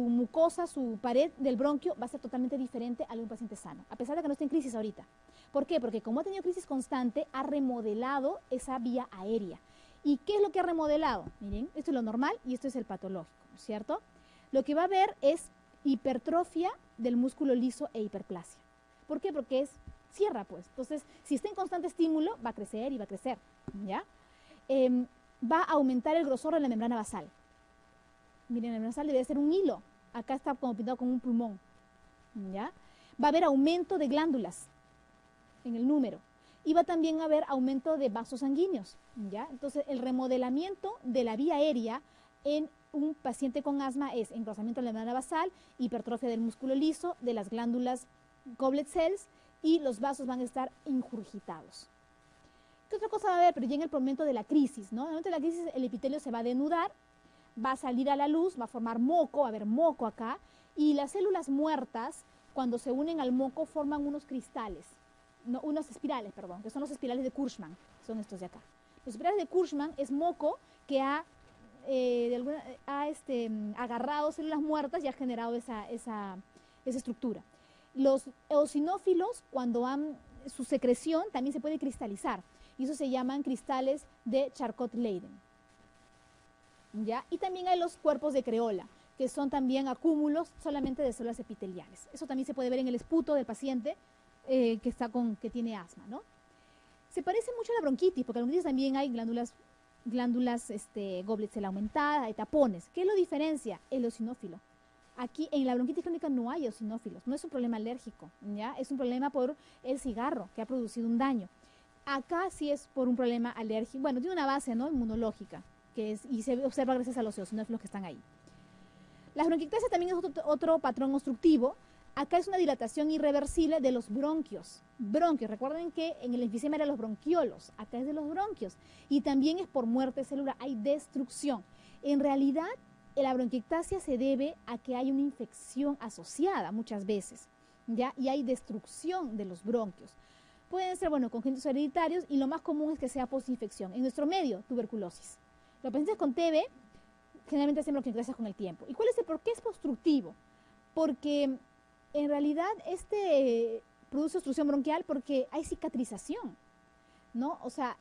mucosa, su pared del bronquio va a ser totalmente diferente a de un paciente sano, a pesar de que no esté en crisis ahorita. ¿Por qué? Porque como ha tenido crisis constante, ha remodelado esa vía aérea. ¿Y qué es lo que ha remodelado? Miren, esto es lo normal y esto es el patológico, ¿cierto? Lo que va a haber es hipertrofia del músculo liso e hiperplasia. ¿Por qué? Porque es cierra, pues. Entonces, si está en constante estímulo, va a crecer y va a crecer, ¿ya? Em, va a aumentar el grosor de la membrana basal. Miren, la membrana basal debe ser un hilo. Acá está como pintado con un pulmón, ¿ya? Va a haber aumento de glándulas en el número. Y va también a haber aumento de vasos sanguíneos, ¿ya? Entonces, el remodelamiento de la vía aérea en un paciente con asma es engrosamiento de la membrana basal, hipertrofia del músculo liso, de las glándulas goblet cells y los vasos van a estar ingurgitados. ¿Qué otra cosa va a haber? Pero ya en el momento de la crisis, ¿no? En el momento de la crisis el epitelio se va a denudar, va a salir a la luz, va a formar moco, va a haber moco acá, y las células muertas, cuando se unen al moco, forman unos cristales, no, unos espirales, perdón, que son los espirales de Kurschmann, son estos de acá. Los espirales de Kurschmann es moco que ha eh, de alguna, ha este, agarrado células muertas y ha generado esa, esa, esa estructura. Los eosinófilos, cuando han su secreción, también se puede cristalizar. Y eso se llaman cristales de Charcot-Leyden. ¿Ya? Y también hay los cuerpos de creola, que son también acúmulos solamente de células epiteliales. Eso también se puede ver en el esputo del paciente eh, que, está con, que tiene asma. ¿no? Se parece mucho a la bronquitis, porque en la bronquitis también hay glándulas glándulas este, goblet cell aumentada, hay tapones. ¿Qué lo diferencia? El eosinófilo. Aquí en la bronquitis crónica no hay eosinófilos, no es un problema alérgico, ¿ya? Es un problema por el cigarro que ha producido un daño. Acá sí es por un problema alérgico, bueno, tiene una base ¿no? inmunológica que es, y se observa gracias a los eosinófilos que están ahí. La bronquiectasia también es otro, otro patrón obstructivo Acá es una dilatación irreversible de los bronquios. Bronquios, recuerden que en el enfisema eran los bronquiolos, acá es de los bronquios. Y también es por muerte celular, hay destrucción. En realidad, la bronquiectasia se debe a que hay una infección asociada muchas veces, ¿ya? Y hay destrucción de los bronquios. Pueden ser, bueno, congénitos hereditarios y lo más común es que sea posinfección. En nuestro medio, tuberculosis. Los pacientes con TB generalmente hacen bronquiectasia con el tiempo. ¿Y cuál es el por qué es obstructivo? Porque en realidad este produce obstrucción bronquial porque hay cicatrización, ¿no? O sea,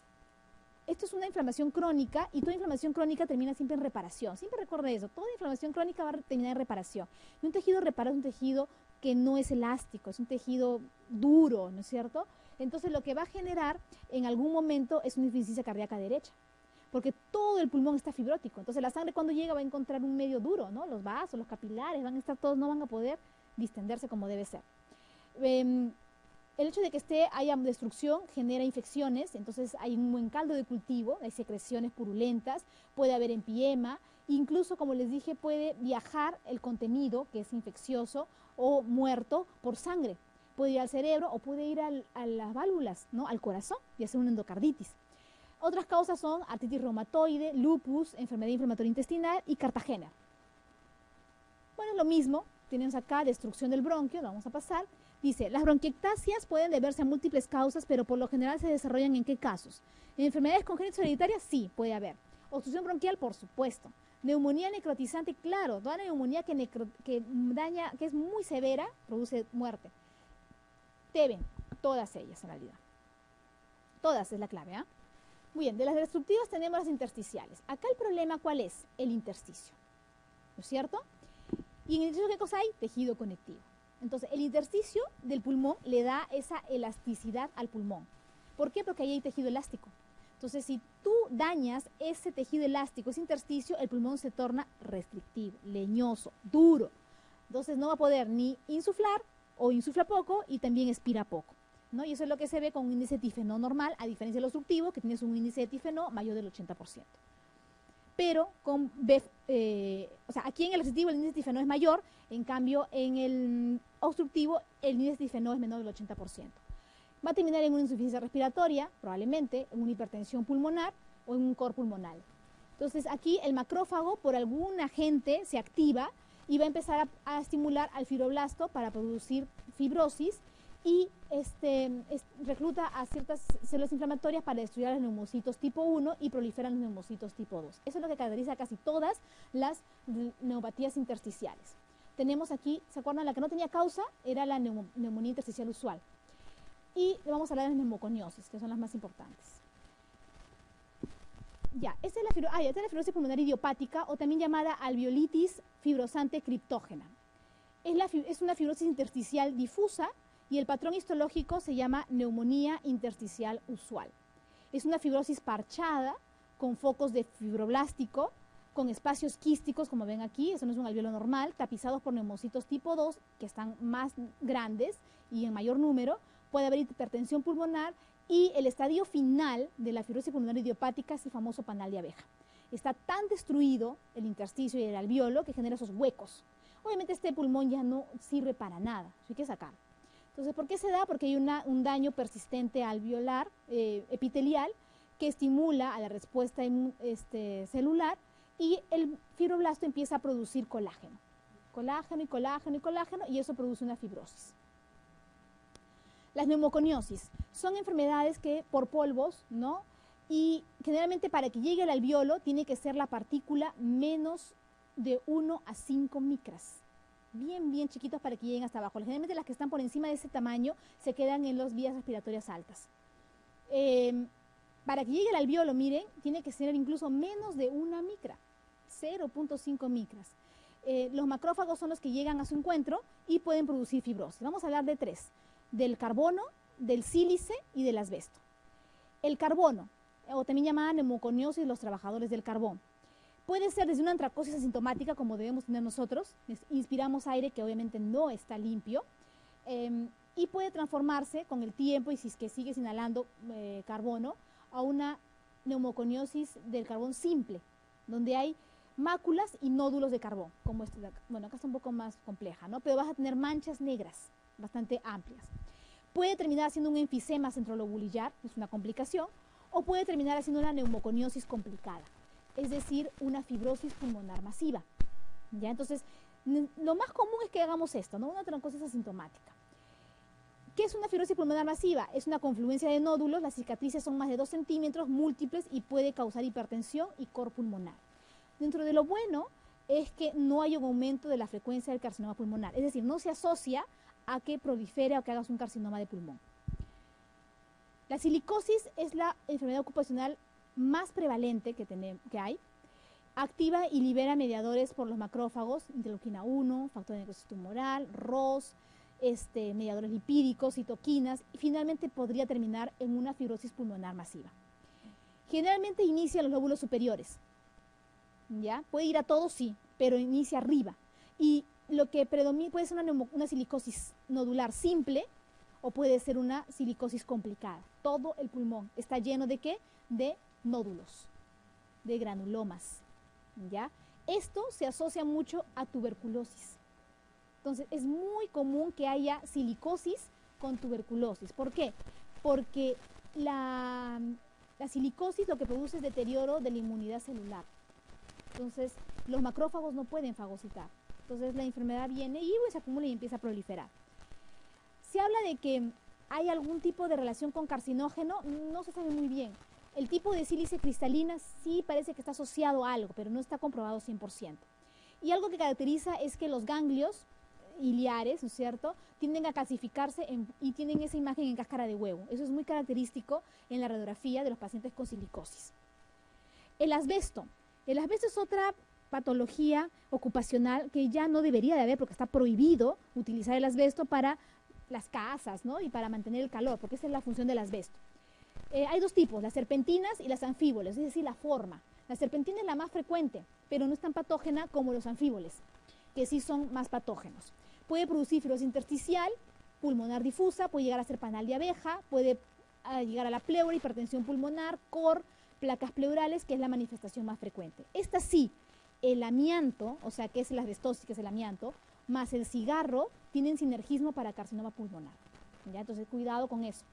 esto es una inflamación crónica y toda inflamación crónica termina siempre en reparación. Siempre recuerde eso, toda inflamación crónica va a terminar en reparación. un tejido reparado es un tejido que no es elástico, es un tejido duro, ¿no es cierto? Entonces lo que va a generar en algún momento es una insuficiencia cardíaca derecha, porque todo el pulmón está fibrótico. Entonces la sangre cuando llega va a encontrar un medio duro, ¿no? Los vasos, los capilares van a estar todos, no van a poder distenderse como debe ser. Em, el hecho de que esté haya destrucción genera infecciones, entonces hay un buen caldo de cultivo, hay secreciones purulentas, puede haber empiema, incluso como les dije puede viajar el contenido que es infeccioso o muerto por sangre, puede ir al cerebro o puede ir a las válvulas, ¿no? al corazón y hacer una endocarditis. Otras causas son artritis reumatoide, lupus, enfermedad inflamatoria intestinal y cartagena. Bueno, lo mismo, tenemos acá destrucción del bronquio, vamos a pasar, Dice, las bronquiectasias pueden deberse a múltiples causas, pero por lo general se desarrollan en qué casos? ¿En enfermedades congénitas hereditarias? Sí, puede haber. Obstrucción bronquial, por supuesto. Neumonía necrotizante, claro. Toda neumonía que, que daña, que es muy severa, produce muerte. Deben, todas ellas en realidad. Todas es la clave, ¿ah? Muy bien, de las destructivas tenemos las intersticiales. Acá el problema, ¿cuál es? El intersticio. ¿No es cierto? Y en el intersticio, ¿qué cosa hay? Tejido conectivo. Entonces, el intersticio del pulmón le da esa elasticidad al pulmón. ¿Por qué? Porque ahí hay tejido elástico. Entonces, si tú dañas ese tejido elástico, ese intersticio, el pulmón se torna restrictivo, leñoso, duro. Entonces, no va a poder ni insuflar o insufla poco y también expira poco. ¿no? Y eso es lo que se ve con un índice tifeno normal, a diferencia del obstructivo, que tienes un índice de tifeno mayor del 80% pero con eh, o sea, aquí en el receptivo el índice de tifeno es mayor, en cambio en el obstructivo el índice de tifeno es menor del 80%. Va a terminar en una insuficiencia respiratoria, probablemente, en una hipertensión pulmonar o en un cor pulmonar. Entonces aquí el macrófago por algún agente se activa y va a empezar a estimular al fibroblasto para producir fibrosis y este, recluta a ciertas células inflamatorias para destruir a los neumocitos tipo 1 y proliferan los neumocitos tipo 2. Eso es lo que caracteriza casi todas las neumopatías intersticiales. Tenemos aquí, ¿se acuerdan? La que no tenía causa era la neumonía intersticial usual. Y vamos a hablar de las neumoconiosis, que son las más importantes. Ya, esta es la, fibrosis pulmonar idiopática o también llamada alveolitis fibrosante criptógena. Es, la, es una fibrosis intersticial difusa y el patrón histológico se llama neumonía intersticial usual. Es una fibrosis parchada con focos de fibroblástico, con espacios quísticos, como ven aquí, eso no es un alveolo normal, tapizados por neumocitos tipo 2, que están más grandes y en mayor número. Puede haber hipertensión pulmonar y el estadio final de la fibrosis pulmonar idiopática es el famoso panal de abeja. Está tan destruido el intersticio y el alveolo que genera esos huecos. Obviamente este pulmón ya no sirve para nada, hay que sacarlo. Entonces, ¿por qué se da? Porque hay un daño persistente alveolar eh, epitelial que estimula a la respuesta este, celular y el fibroblasto empieza a producir colágeno. Colágeno y colágeno y colágeno y eso produce una fibrosis. Las neumoconiosis son enfermedades que por polvos, ¿no? Y generalmente para que llegue al alveolo tiene que ser la partícula menos de 1 a 5 micras bien, bien chiquitos para que lleguen hasta abajo. Generalmente las que están por encima de ese tamaño se quedan en las vías respiratorias altas. Em, para que llegue al alveolo, miren, tiene que ser incluso menos de una micra, 0.5 micras. Eh, los macrófagos son los que llegan a su encuentro y pueden producir fibrosis. Vamos a hablar de tres, del carbono, del sílice y del asbesto. El carbono, o también llamada neumoconiosis los trabajadores del carbón. Puede ser desde una antracosis asintomática, como debemos tener nosotros, inspiramos aire que obviamente no está limpio, em, y puede transformarse con el tiempo y si es que sigues inhalando eh, carbono a una neumoconiosis del carbón simple, donde hay máculas y nódulos de carbón, como este de acá. Bueno, acá está un poco más compleja, ¿no? Pero vas a tener manchas negras bastante amplias. Puede terminar siendo un enfisema centrolobulillar, es una complicación, o puede terminar haciendo una neumoconiosis complicada es decir, una fibrosis pulmonar masiva. ¿ya? Entonces, lo más común es que hagamos esto, ¿no? una troncosis asintomática. ¿Qué es una fibrosis pulmonar masiva? Es una confluencia de nódulos, las cicatrices son más de 2 centímetros, múltiples y puede causar hipertensión y cor pulmonar. Dentro de lo bueno es que no hay un aumento de la frecuencia del carcinoma pulmonar, es decir, no se asocia a que prolifere o que hagas un carcinoma de pulmón. La silicosis es la enfermedad ocupacional más prevalente que, hay, activa y libera mediadores por los macrófagos, interleuquina 1, factor de necrosis tumoral, ROS, este, mediadores lipídicos, citoquinas, y finalmente podría terminar en una fibrosis pulmonar masiva. Generalmente inicia en los lóbulos superiores, ¿ya? Puede ir a todos, sí, pero inicia arriba. Y lo que predomina puede ser una, una silicosis nodular simple o puede ser una silicosis complicada. Todo el pulmón está lleno de qué? De nódulos, de granulomas, ¿ya? Esto se asocia mucho a tuberculosis. Entonces, es muy común que haya silicosis con tuberculosis. ¿Por qué? Porque la, silicosis lo que produce es deterioro de la inmunidad celular. Entonces, los macrófagos no pueden fagocitar. Entonces, la enfermedad viene y se acumula y empieza a proliferar. Se habla de que hay algún tipo de relación con carcinógeno, no se sabe muy bien. El tipo de sílice cristalina sí parece que está asociado a algo, pero no está comprobado 100%. Y algo que caracteriza es que los ganglios iliares, ¿no es cierto?, tienden a calcificarse y tienen esa imagen en cáscara de huevo. Eso es muy característico en la radiografía de los pacientes con silicosis. El asbesto. El asbesto es otra patología ocupacional que ya no debería de haber porque está prohibido utilizar el asbesto para las casas, ¿no? Y para mantener el calor, porque esa es la función del asbesto. Eh, hay dos tipos, las serpentinas y las anfíboles, es decir, la forma. La serpentina es la más frecuente, pero no es tan patógena como los anfíboles, que sí son más patógenos. Puede producir fibrosis intersticial, pulmonar difusa, puede llegar a ser panal de abeja, puede ah, llegar a la pleura, hipertensión pulmonar, cor, placas pleurales, que es la manifestación más frecuente. Esta sí, el amianto, o sea, que es la asbestosis, que es el amianto, más el cigarro, tienen sinergismo para carcinoma pulmonar. ¿ya? Entonces, cuidado con eso.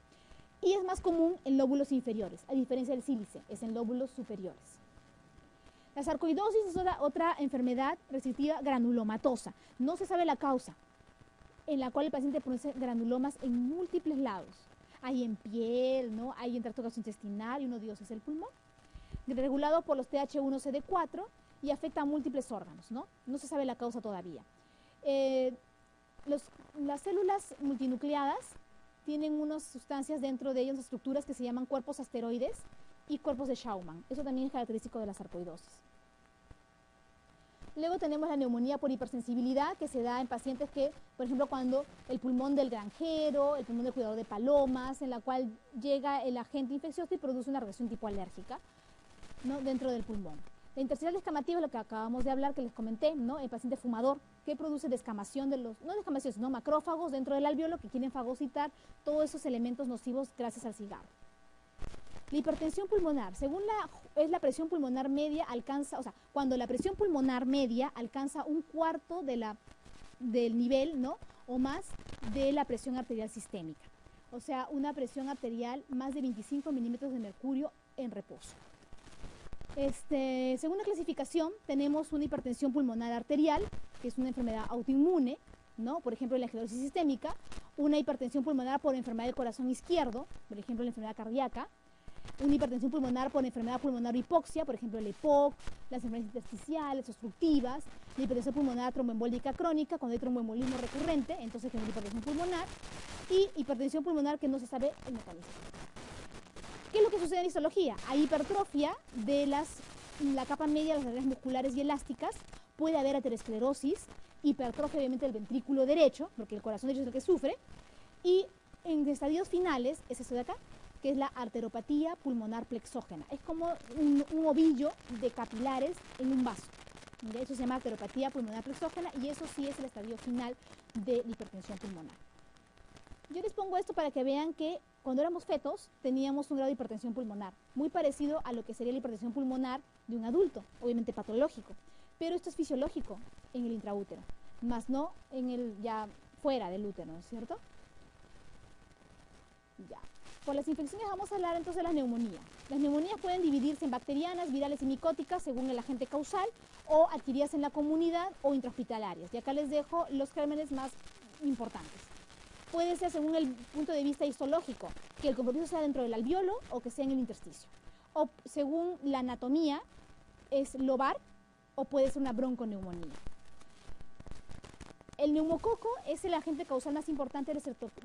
Y es más común en lóbulos inferiores, a diferencia del sílice, es en lóbulos superiores. La sarcoidosis es otra, enfermedad restrictiva granulomatosa. No se sabe la causa, en la cual el paciente produce granulomas en múltiples lados. Hay en piel, ¿no? hay en tracto gastrointestinal y uno de ellos es el pulmón. Regulado por los TH1CD4 y afecta a múltiples órganos. No, no se sabe la causa todavía. Eh, las células multinucleadas tienen unas sustancias dentro de ellas, estructuras que se llaman cuerpos asteroides, y cuerpos de Schaumann. Eso también es característico de la sarcoidosis. Luego tenemos la neumonía por hipersensibilidad que se da en pacientes que, por ejemplo, cuando el pulmón del granjero, el pulmón del cuidador de palomas, en la cual llega el agente infeccioso y produce una reacción tipo alérgica ¿no? dentro del pulmón. La intersticial descamativa es lo que acabamos de hablar, que les comenté, ¿no? el paciente fumador, que produce descamación de los, no descamación, sino macrófagos dentro del alveolo que quieren fagocitar todos esos elementos nocivos gracias al cigarro. La hipertensión pulmonar, según la, es la presión pulmonar media, alcanza, o sea, cuando la presión pulmonar media alcanza un cuarto de la, del nivel, ¿no? O más de la presión arterial sistémica. O sea, una presión arterial más de 25 milímetros de mercurio en reposo. Este, según la clasificación, tenemos una hipertensión pulmonar arterial, que es una enfermedad autoinmune, ¿no? Por ejemplo, la esclerosis sistémica, una hipertensión pulmonar por enfermedad del corazón izquierdo, por ejemplo, la enfermedad cardíaca, una hipertensión pulmonar por enfermedad pulmonar o hipoxia, por ejemplo el EPOC, las enfermedades intersticiales, obstructivas, la hipertensión pulmonar tromboembólica crónica, cuando hay tromboembolismo recurrente, entonces tenemos hipertensión pulmonar, y hipertensión pulmonar que no se sabe el mecanismo. ¿Qué es lo que sucede en histología? Hay hipertrofia de las, la capa media de las arterias musculares y elásticas, puede haber aterosclerosis, hipertrofia obviamente del ventrículo derecho, porque el corazón derecho es el que sufre, y en estadios finales es eso de acá, que es la arteropatía pulmonar plexógena. Es como un, ovillo de capilares en un vaso. Eso se llama arteropatía pulmonar plexógena y eso sí es el estadio final de la hipertensión pulmonar. Yo les pongo esto para que vean que cuando éramos fetos teníamos un grado de hipertensión pulmonar, muy parecido a lo que sería la hipertensión pulmonar de un adulto, obviamente patológico, pero esto es fisiológico en el intraútero, más no en el ya fuera del útero, ¿no es cierto? Ya. Por las infecciones vamos a hablar entonces de las neumonías. Las neumonías pueden dividirse en bacterianas, virales y micóticas según el agente causal o adquiridas en la comunidad o intrahospitalarias. Y acá les dejo los gérmenes más importantes. Puede ser según el punto de vista histológico, que el compromiso sea dentro del alveolo o que sea en el intersticio. O según la anatomía, es lobar o puede ser una bronconeumonía. El neumococo es el agente causal más importante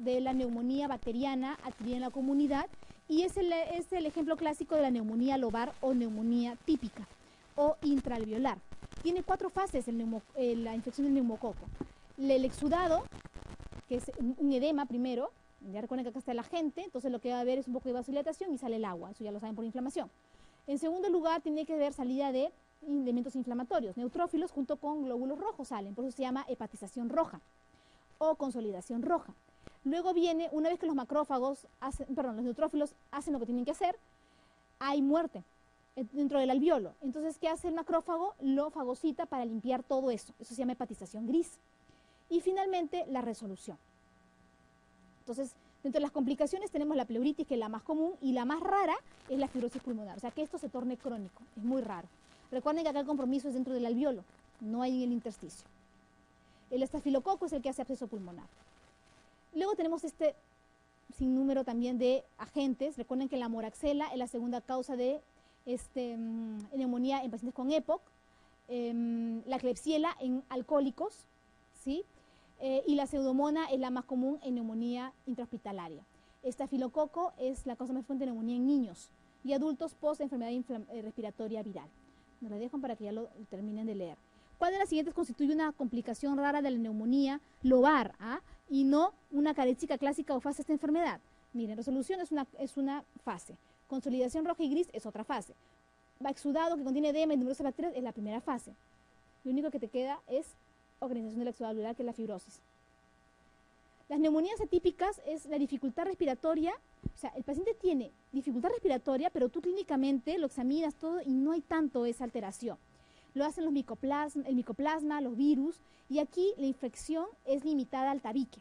de la neumonía bacteriana adquirida en la comunidad y es el, es el ejemplo clásico de la neumonía lobar o neumonía típica o intraalveolar. Tiene cuatro fases el la infección del neumococo. El exudado, que es un edema primero, ya recuerden que acá está la gente, entonces lo que va a haber es un poco de vasodilatación y sale el agua, eso ya lo saben por inflamación. En segundo lugar, tiene que haber salida de elementos inflamatorios, neutrófilos junto con glóbulos rojos salen, por eso se llama hepatización roja o consolidación roja. Luego viene, una vez que los macrófagos, hacen, perdón, los neutrófilos hacen lo que tienen que hacer, hay muerte dentro del alveolo. Entonces, ¿qué hace el macrófago? Lo fagocita para limpiar todo eso. Eso se llama hepatización gris. Y finalmente, la resolución. Entonces, dentro de las complicaciones tenemos la pleuritis, que es la más común, y la más rara es la fibrosis pulmonar. O sea, que esto se torne crónico. Es muy raro. Recuerden que acá el compromiso es dentro del alveolo, no hay en el intersticio. El estafilococo es el que hace absceso pulmonar. Luego tenemos este sinnúmero también de agentes. Recuerden que la moraxela es la segunda causa de este, mm, neumonía en pacientes con EPOC, em, la clepsiela en alcohólicos, ¿sí? Eh, y la pseudomona es la más común en neumonía intrahospitalaria. Estafilococo es la causa más frecuente de neumonía en niños y adultos post enfermedad eh, respiratoria viral. Nos la dejo para que ya lo terminen de leer. ¿Cuál de las siguientes constituye una complicación rara de la neumonía lobar ¿ah? y no una carechica clásica o fase de esta enfermedad? Miren, resolución es una, es una fase. Consolidación roja y gris es otra fase. Exudado que contiene edema y numerosas bacterias es la primera fase. Lo único que te queda es organización del exudado que es la fibrosis. Las neumonías atípicas es la dificultad respiratoria, o sea, el paciente tiene dificultad respiratoria, pero tú clínicamente lo examinas todo y no hay tanto esa alteración. Lo hacen los micoplasma, el micoplasma, los virus, y aquí la infección es limitada al tabique,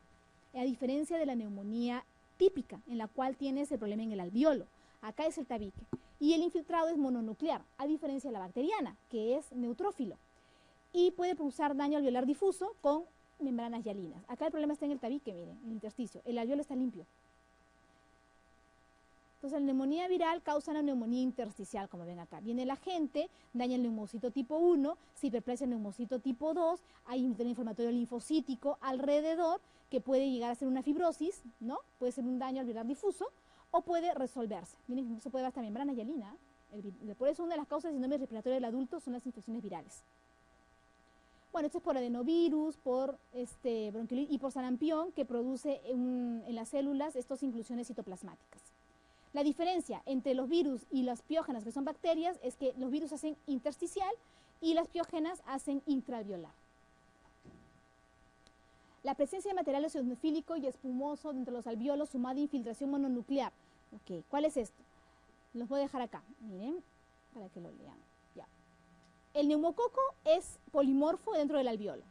a diferencia de la neumonía típica, en la cual tienes el problema en el alveolo. Acá es el tabique. Y el infiltrado es mononuclear, a diferencia de la bacteriana, que es neutrófilo. Y puede causar daño alveolar difuso con membranas hialinas. Acá el problema está en el tabique, miren, en el intersticio. El alveolo está limpio. Entonces, la neumonía viral causa una neumonía intersticial, como ven acá. Viene la gente, daña el neumocito tipo 1, se hiperplasia el neumocito tipo 2, hay un inflamatorio linfocítico alrededor que puede llegar a ser una fibrosis, ¿no? Puede ser un daño alveolar difuso o puede resolverse. Miren, se puede dar hasta membrana hialina. por eso una de las causas del síndrome respiratorio del adulto son las infecciones virales. Bueno, esto es por adenovirus, por este, bronquiolitis y por sarampión que produce en, las células estas inclusiones citoplasmáticas. La diferencia entre los virus y las piógenas, que son bacterias, es que los virus hacen intersticial y las piógenas hacen intraviolal. La presencia de material eosinofílico y espumoso dentro de los alveolos sumada a infiltración mononuclear. ¿cuál es esto? Los voy a dejar acá, miren, para que lo lean. El neumococo es polimorfo dentro del alveolo.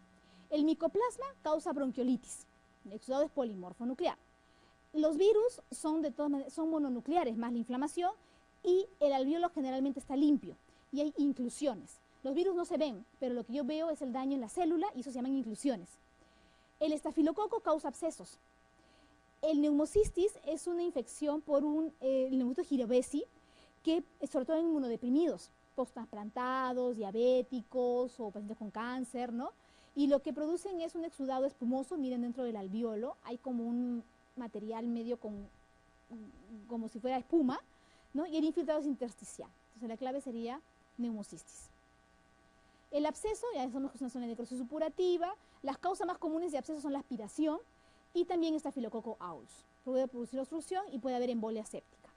El micoplasma causa bronquiolitis. El exudado es polimorfo nuclear. Los virus son, de todas son mononucleares, más la inflamación, y el alveolo generalmente está limpio y hay inclusiones. Los virus no se ven, pero lo que yo veo es el daño en la célula y eso se llaman inclusiones. El estafilococo causa abscesos. El neumocistis es una infección por un eh, neumocito girovesi, que sobre todo en inmunodeprimidos post-trasplantados, diabéticos o pacientes con cáncer, ¿no? Y lo que producen es un exudado espumoso, miren dentro del alveolo, hay como un material medio con, como si fuera espuma, ¿no? Y el infiltrado es intersticial. Entonces la clave sería neumocistis. El absceso, ya somos una zona de necrosis supurativa, las causas más comunes de absceso son la aspiración y también estafilococo aureus. Puede producir obstrucción y puede haber embolia séptica.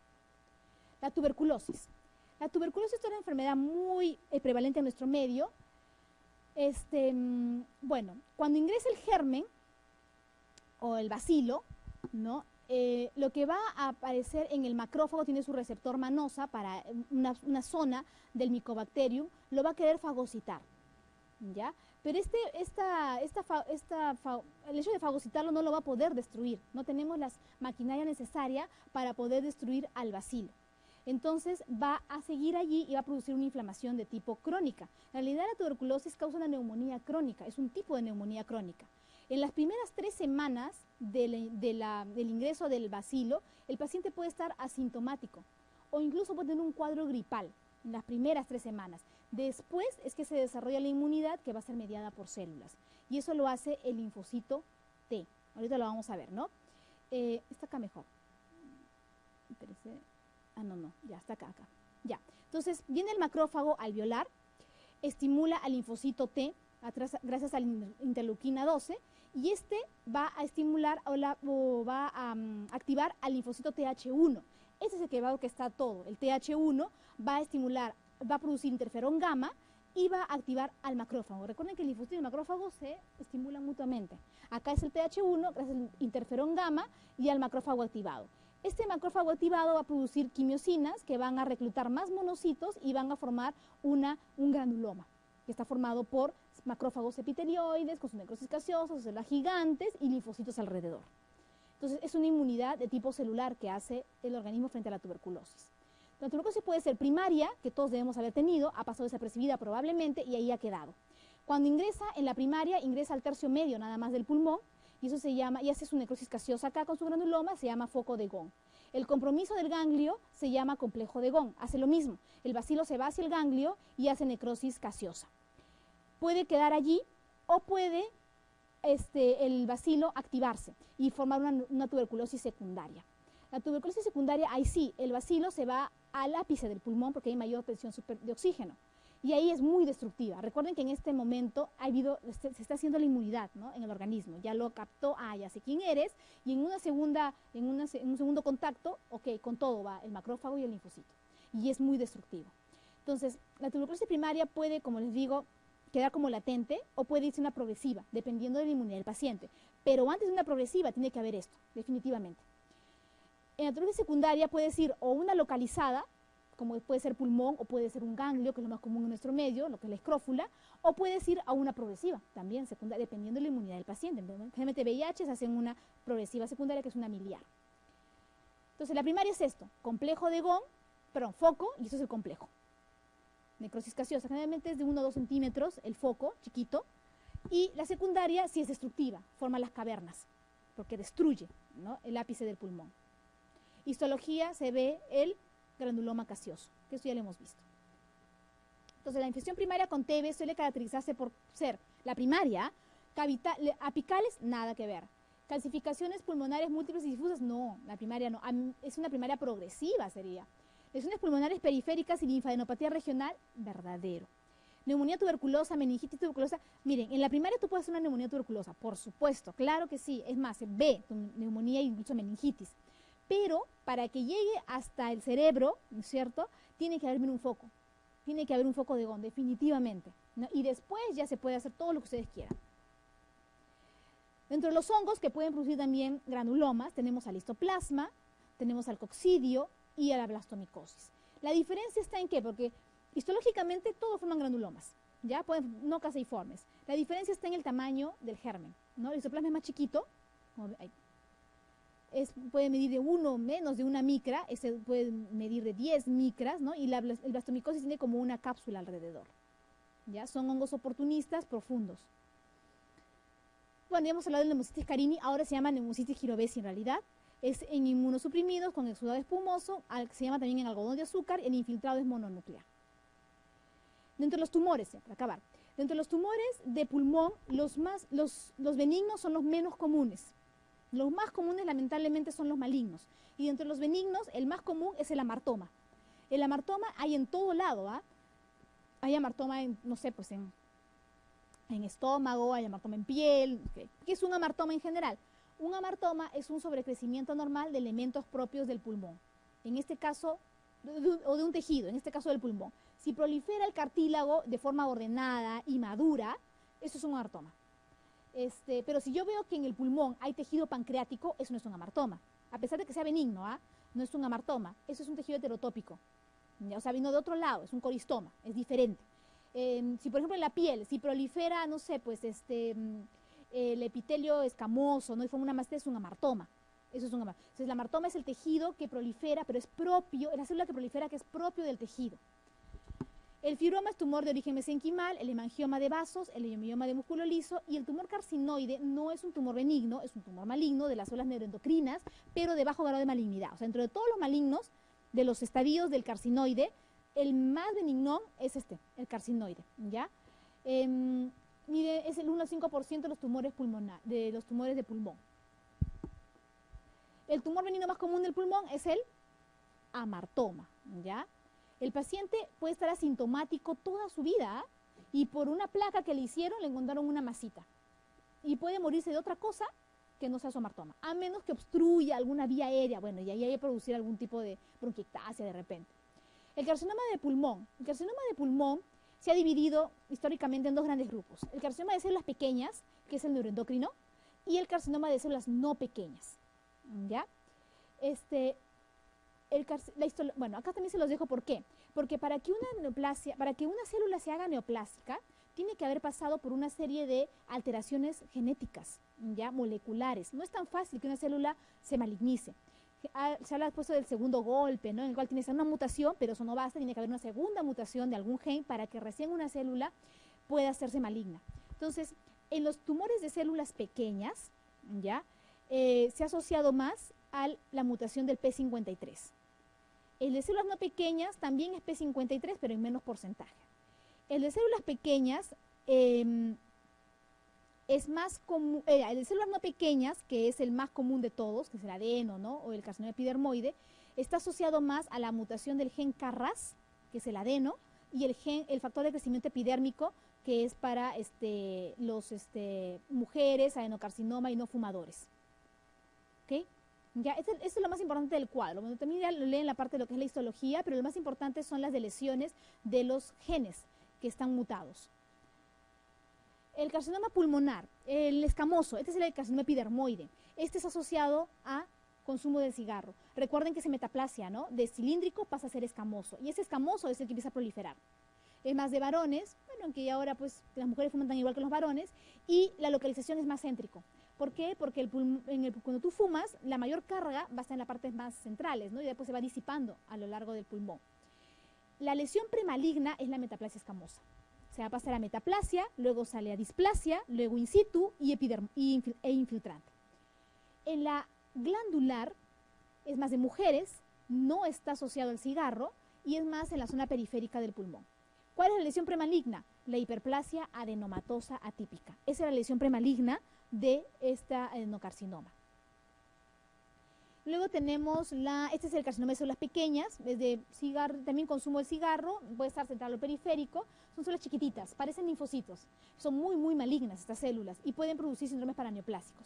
La tuberculosis. La tuberculosis es una enfermedad muy eh, prevalente en nuestro medio. Este, mm, bueno, cuando ingresa el germen o el bacilo, ¿no? Eh, lo que va a aparecer en el macrófago tiene su receptor manosa para una, zona del micobacterium, lo va a querer fagocitar, ¿ya? Pero este, esta, esta, esta, el hecho de fagocitarlo no lo va a poder destruir, no tenemos la maquinaria necesaria para poder destruir al bacilo entonces va a seguir allí y va a producir una inflamación de tipo crónica. En realidad la tuberculosis causa una neumonía crónica, es un tipo de neumonía crónica. En las primeras tres semanas del, ingreso del bacilo, el paciente puede estar asintomático o incluso puede tener un cuadro gripal en las primeras tres semanas. Después es que se desarrolla la inmunidad que va a ser mediada por células. Y eso lo hace el linfocito T. Ahorita lo vamos a ver, ¿no? Eh, está acá mejor. Ah, no, no, ya está acá, acá. Ya. Entonces, viene el macrófago alveolar, estimula al linfocito T gracias a la interleuquina 12 y este va a estimular o, va a mm, activar al linfocito TH1. Ese es el que va que está todo. El TH1 va a estimular, va a producir interferón gamma y va a activar al macrófago. Recuerden que el linfocito y el macrófago se estimulan mutuamente. Acá es el TH1, gracias al interferón gamma y al macrófago activado. Este macrófago activado va a producir quimiosinas que van a reclutar más monocitos y van a formar una, un granuloma, que está formado por macrófagos epitelioides con sus necrosis gaseosas, células gigantes y linfocitos alrededor. Entonces, es una inmunidad de tipo celular que hace el organismo frente a la tuberculosis. La tuberculosis puede ser primaria, que todos debemos haber tenido, ha pasado desapercibida probablemente y ahí ha quedado. Cuando ingresa en la primaria, ingresa al tercio medio nada más del pulmón, y eso se llama, y hace su necrosis gaseosa acá con su granuloma, se llama foco de Gón. El compromiso del ganglio se llama complejo de Gón, hace lo mismo. El bacilo se va hacia el ganglio y hace necrosis gaseosa. Puede quedar allí o puede este, el bacilo activarse y formar una, tuberculosis secundaria. La tuberculosis secundaria, ahí sí, el bacilo se va al ápice del pulmón porque hay mayor presión de oxígeno. Y ahí es muy destructiva. Recuerden que en este momento se, está haciendo la inmunidad en el organismo. Ya lo captó, ah, ya sé quién eres. Y en, una segunda, en, una, en un segundo contacto, ok, con todo va el macrófago y el linfocito. Y es muy destructivo. Entonces, la tuberculosis primaria puede, como les digo, quedar como latente o puede irse una progresiva, dependiendo de la inmunidad del paciente. Pero antes de una progresiva tiene que haber esto, definitivamente. En la tuberculosis secundaria puede ser o una localizada, como puede ser pulmón o puede ser un ganglio, que es lo más común en nuestro medio, lo que es la escrófula, o puede ir a una progresiva, también secundaria, dependiendo de la inmunidad del paciente. Generalmente VIH se hacen una progresiva secundaria que es una miliar. Entonces la primaria es esto, complejo de GON, perdón, foco, y eso es el complejo necrosis gaseosa. Generalmente es de 1 o 2 centímetros el foco, chiquito, y la secundaria sí es destructiva, forma las cavernas, porque destruye el ápice del pulmón. Histología se ve el granuloma gaseoso, que eso ya lo hemos visto. Entonces, la infección primaria con TB suele caracterizarse por ser la primaria, apicales, nada que ver. Calcificaciones pulmonares múltiples y difusas, no, la primaria no, es una primaria progresiva sería. Lesiones pulmonares periféricas y linfadenopatía regional, verdadero. Neumonía tuberculosa, meningitis tuberculosa. Miren, en la primaria tú puedes hacer una neumonía tuberculosa, por supuesto, claro que sí. Es más, ve tu neumonía e incluso meningitis. Pero para que llegue hasta el cerebro, ¿no es cierto? Tiene que haber un foco. Tiene que haber un foco de GON, definitivamente. Y después ya se puede hacer todo lo que ustedes quieran. Dentro de los hongos que pueden producir también granulomas, tenemos al histoplasma, tenemos al coccidio, y a la blastomicosis. La diferencia está en qué, porque histológicamente todos forman granulomas, ¿ya? Pueden, no caseiformes. La diferencia está en el tamaño del germen, ¿no? El histoplasma es más chiquito, es, puede medir de uno menos de una micra, ese puede medir de 10 micras, ¿no? Y la, el blastomicosis tiene como una cápsula alrededor, ¿ya? Son hongos oportunistas profundos. Bueno, ya hemos hablado de neumocitis carini, ahora se llama neumocitis girovesi en realidad, es en inmunosuprimidos con exudado espumoso, se llama también en algodón de azúcar, el infiltrado es mononuclear. Dentro de los tumores, para acabar, dentro de los tumores de pulmón, los, más, los benignos son los menos comunes. Los más comunes, lamentablemente, son los malignos. Y dentro de los benignos, el más común es el amartoma. El amartoma hay en todo lado, ¿ah? Hay amartoma en, no sé, pues en, en estómago, hay amartoma en piel. ¿Qué es un amartoma en general? Un amartoma es un sobrecrecimiento normal de elementos propios del pulmón, en este caso, o de un tejido, en este caso del pulmón. Si prolifera el cartílago de forma ordenada y madura, eso es un amartoma. Este, pero si yo veo que en el pulmón hay tejido pancreático, eso no es un amartoma. A pesar de que sea benigno, ¿ah? no es un amartoma, eso es un tejido heterotópico. O sea, vino de otro lado, es un coristoma, es diferente. Em, si por ejemplo en la piel, si prolifera, no sé, pues este, mm, el epitelio escamoso, ¿no? Y forma una mastela, es un amartoma. Eso es un amartoma. Entonces, el amartoma es el tejido que prolifera, pero es propio, es la célula que prolifera que es propio del tejido. El fibroma es tumor de origen mesenquimal, el hemangioma de vasos, el hemioma de músculo liso y el tumor carcinoide no es un tumor benigno, es un tumor maligno de las células neuroendocrinas, pero de bajo grado de malignidad. O sea, dentro de todos los malignos, de los estadios del carcinoide, el más benigno es este, el carcinoide, ¿ya? Em, mire, es el 1 al 5% de los tumores pulmonares, de los tumores de pulmón. El tumor benigno más común del pulmón es el amartoma, ¿ya? El paciente puede estar asintomático toda su vida y por una placa que le hicieron le encontraron una masita. y puede morirse de otra cosa que no sea somartoma, a menos que obstruya alguna vía aérea, bueno, y ahí hay que producir algún tipo de bronquiectasia de repente. El carcinoma de pulmón. El carcinoma de pulmón se ha dividido históricamente en dos grandes grupos. El carcinoma de células pequeñas, que es el neuroendocrino, y el carcinoma de células no pequeñas. ¿Ya? Este, el bueno, acá también se los dejo por qué. Porque para que una neoplasia, para que una célula se haga neoplásica, tiene que haber pasado por una serie de alteraciones genéticas, ya moleculares. No es tan fácil que una célula se malignice. Se habla después del segundo golpe, ¿no? en el cual tienes una mutación, pero eso no basta, tiene que haber una segunda mutación de algún gen para que recién una célula pueda hacerse maligna. Entonces, en los tumores de células pequeñas, ¿ya? Eh, se ha asociado más a la mutación del P53. El de células no pequeñas también es P53, pero en menos porcentaje. El de células pequeñas em, es más común, eh, el de células no pequeñas, que es el más común de todos, que es el adeno, ¿no? O el carcinoma epidermoide, está asociado más a la mutación del gen Carras, que es el adeno, y el gen, el factor de crecimiento epidérmico, que es para este, los este, mujeres, adenocarcinoma y no fumadores. ¿Ok? Ya, eso es lo más importante del cuadro. Bueno, también ya lo leen la parte de lo que es la histología, pero lo más importante son las de lesiones de los genes que están mutados. El carcinoma pulmonar, el escamoso, este es el carcinoma epidermoide. Este es asociado a consumo del cigarro. Recuerden que se metaplasia, ¿no? De cilíndrico pasa a ser escamoso. Y ese escamoso es el que empieza a proliferar. Es más de varones, bueno, aunque ahora pues las mujeres fuman tan igual que los varones, y la localización es más céntrico. ¿Por qué? Porque el cuando tú fumas, la mayor carga va a estar en las partes más centrales, ¿no? Y después se va disipando a lo largo del pulmón. La lesión premaligna es la metaplasia escamosa se va a pasar a metaplasia, luego sale a displasia, luego in situ y, e infiltrante. En la glandular, es más de mujeres, no está asociado al cigarro y es más en la zona periférica del pulmón. ¿Cuál es la lesión premaligna? La hiperplasia adenomatosa atípica. Esa es la lesión premaligna de esta adenocarcinoma. Luego tenemos la, este es el carcinoma de células pequeñas, desde cigarro, también consumo el cigarro, puede estar central o periférico, son células chiquititas, parecen linfocitos, son muy, muy malignas estas células y pueden producir síndromes paraneoplásicos.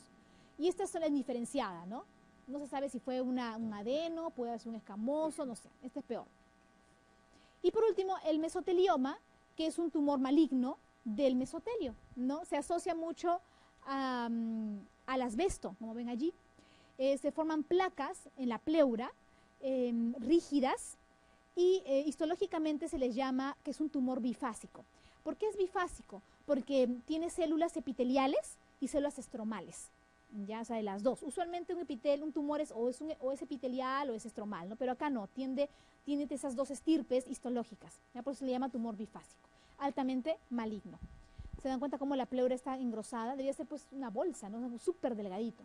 Y esta es la indiferenciada, ¿no? No se sabe si fue un adeno, puede ser un escamoso, no sé, este es peor. Y por último, el mesotelioma, que es un tumor maligno del mesotelio, ¿no? Se asocia mucho al asbesto, como ven allí, eh, se forman placas en la pleura em, rígidas y eh, histológicamente se les llama que es un tumor bifásico. ¿Por qué es bifásico? Porque tiene células epiteliales y células estromales, ya sea de las dos. Usualmente un epitel, un tumor es o es, o es epitelial o es estromal, ¿no? pero acá no, tiende, tiene esas dos estirpes histológicas, ¿ya? por eso se le llama tumor bifásico, altamente maligno. ¿Se dan cuenta cómo la pleura está engrosada? Debería ser pues una bolsa, ¿no? súper delgadito.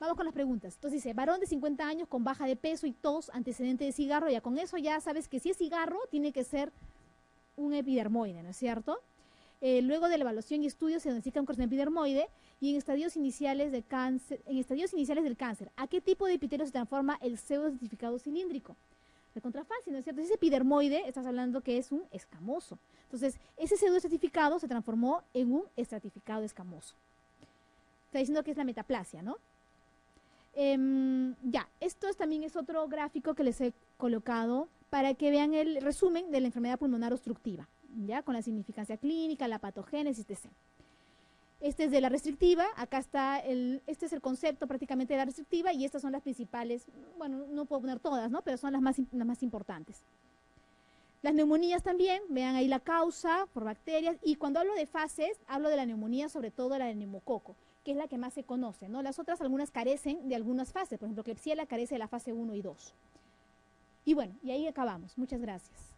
Vamos con las preguntas. Entonces dice, varón de 50 años con baja de peso y tos, antecedente de cigarro, ya con eso ya sabes que si es cigarro tiene que ser un epidermoide, ¿no es cierto? Eh, luego de la evaluación y estudio se diagnostica un carcinoma epidermoide y en estadios iniciales de cáncer, en estadios iniciales del cáncer, ¿a qué tipo de epitelio se transforma el pseudo cilíndrico? De contrafácil, ¿no es cierto? Ese epidermoide, estás hablando que es un escamoso. Entonces, ese pseudo estratificado se transformó en un estratificado escamoso. Está diciendo que es la metaplasia, ¿no? Em, ya, esto también es otro gráfico que les he colocado para que vean el resumen de la enfermedad pulmonar obstructiva, ya, con la significancia clínica, la patogénesis, etc. Este es de la restrictiva, acá está el, este es el concepto prácticamente de la restrictiva y estas son las principales, bueno, no puedo poner todas, ¿no? Pero son las más, las más importantes. Las neumonías también, vean ahí la causa por bacterias y cuando hablo de fases, hablo de la neumonía, sobre todo la de neumococo que es la que más se conoce, ¿no? Las otras algunas carecen de algunas fases, por ejemplo, Klebsiella carece de la fase 1 y 2. Y bueno, y ahí acabamos. Muchas gracias.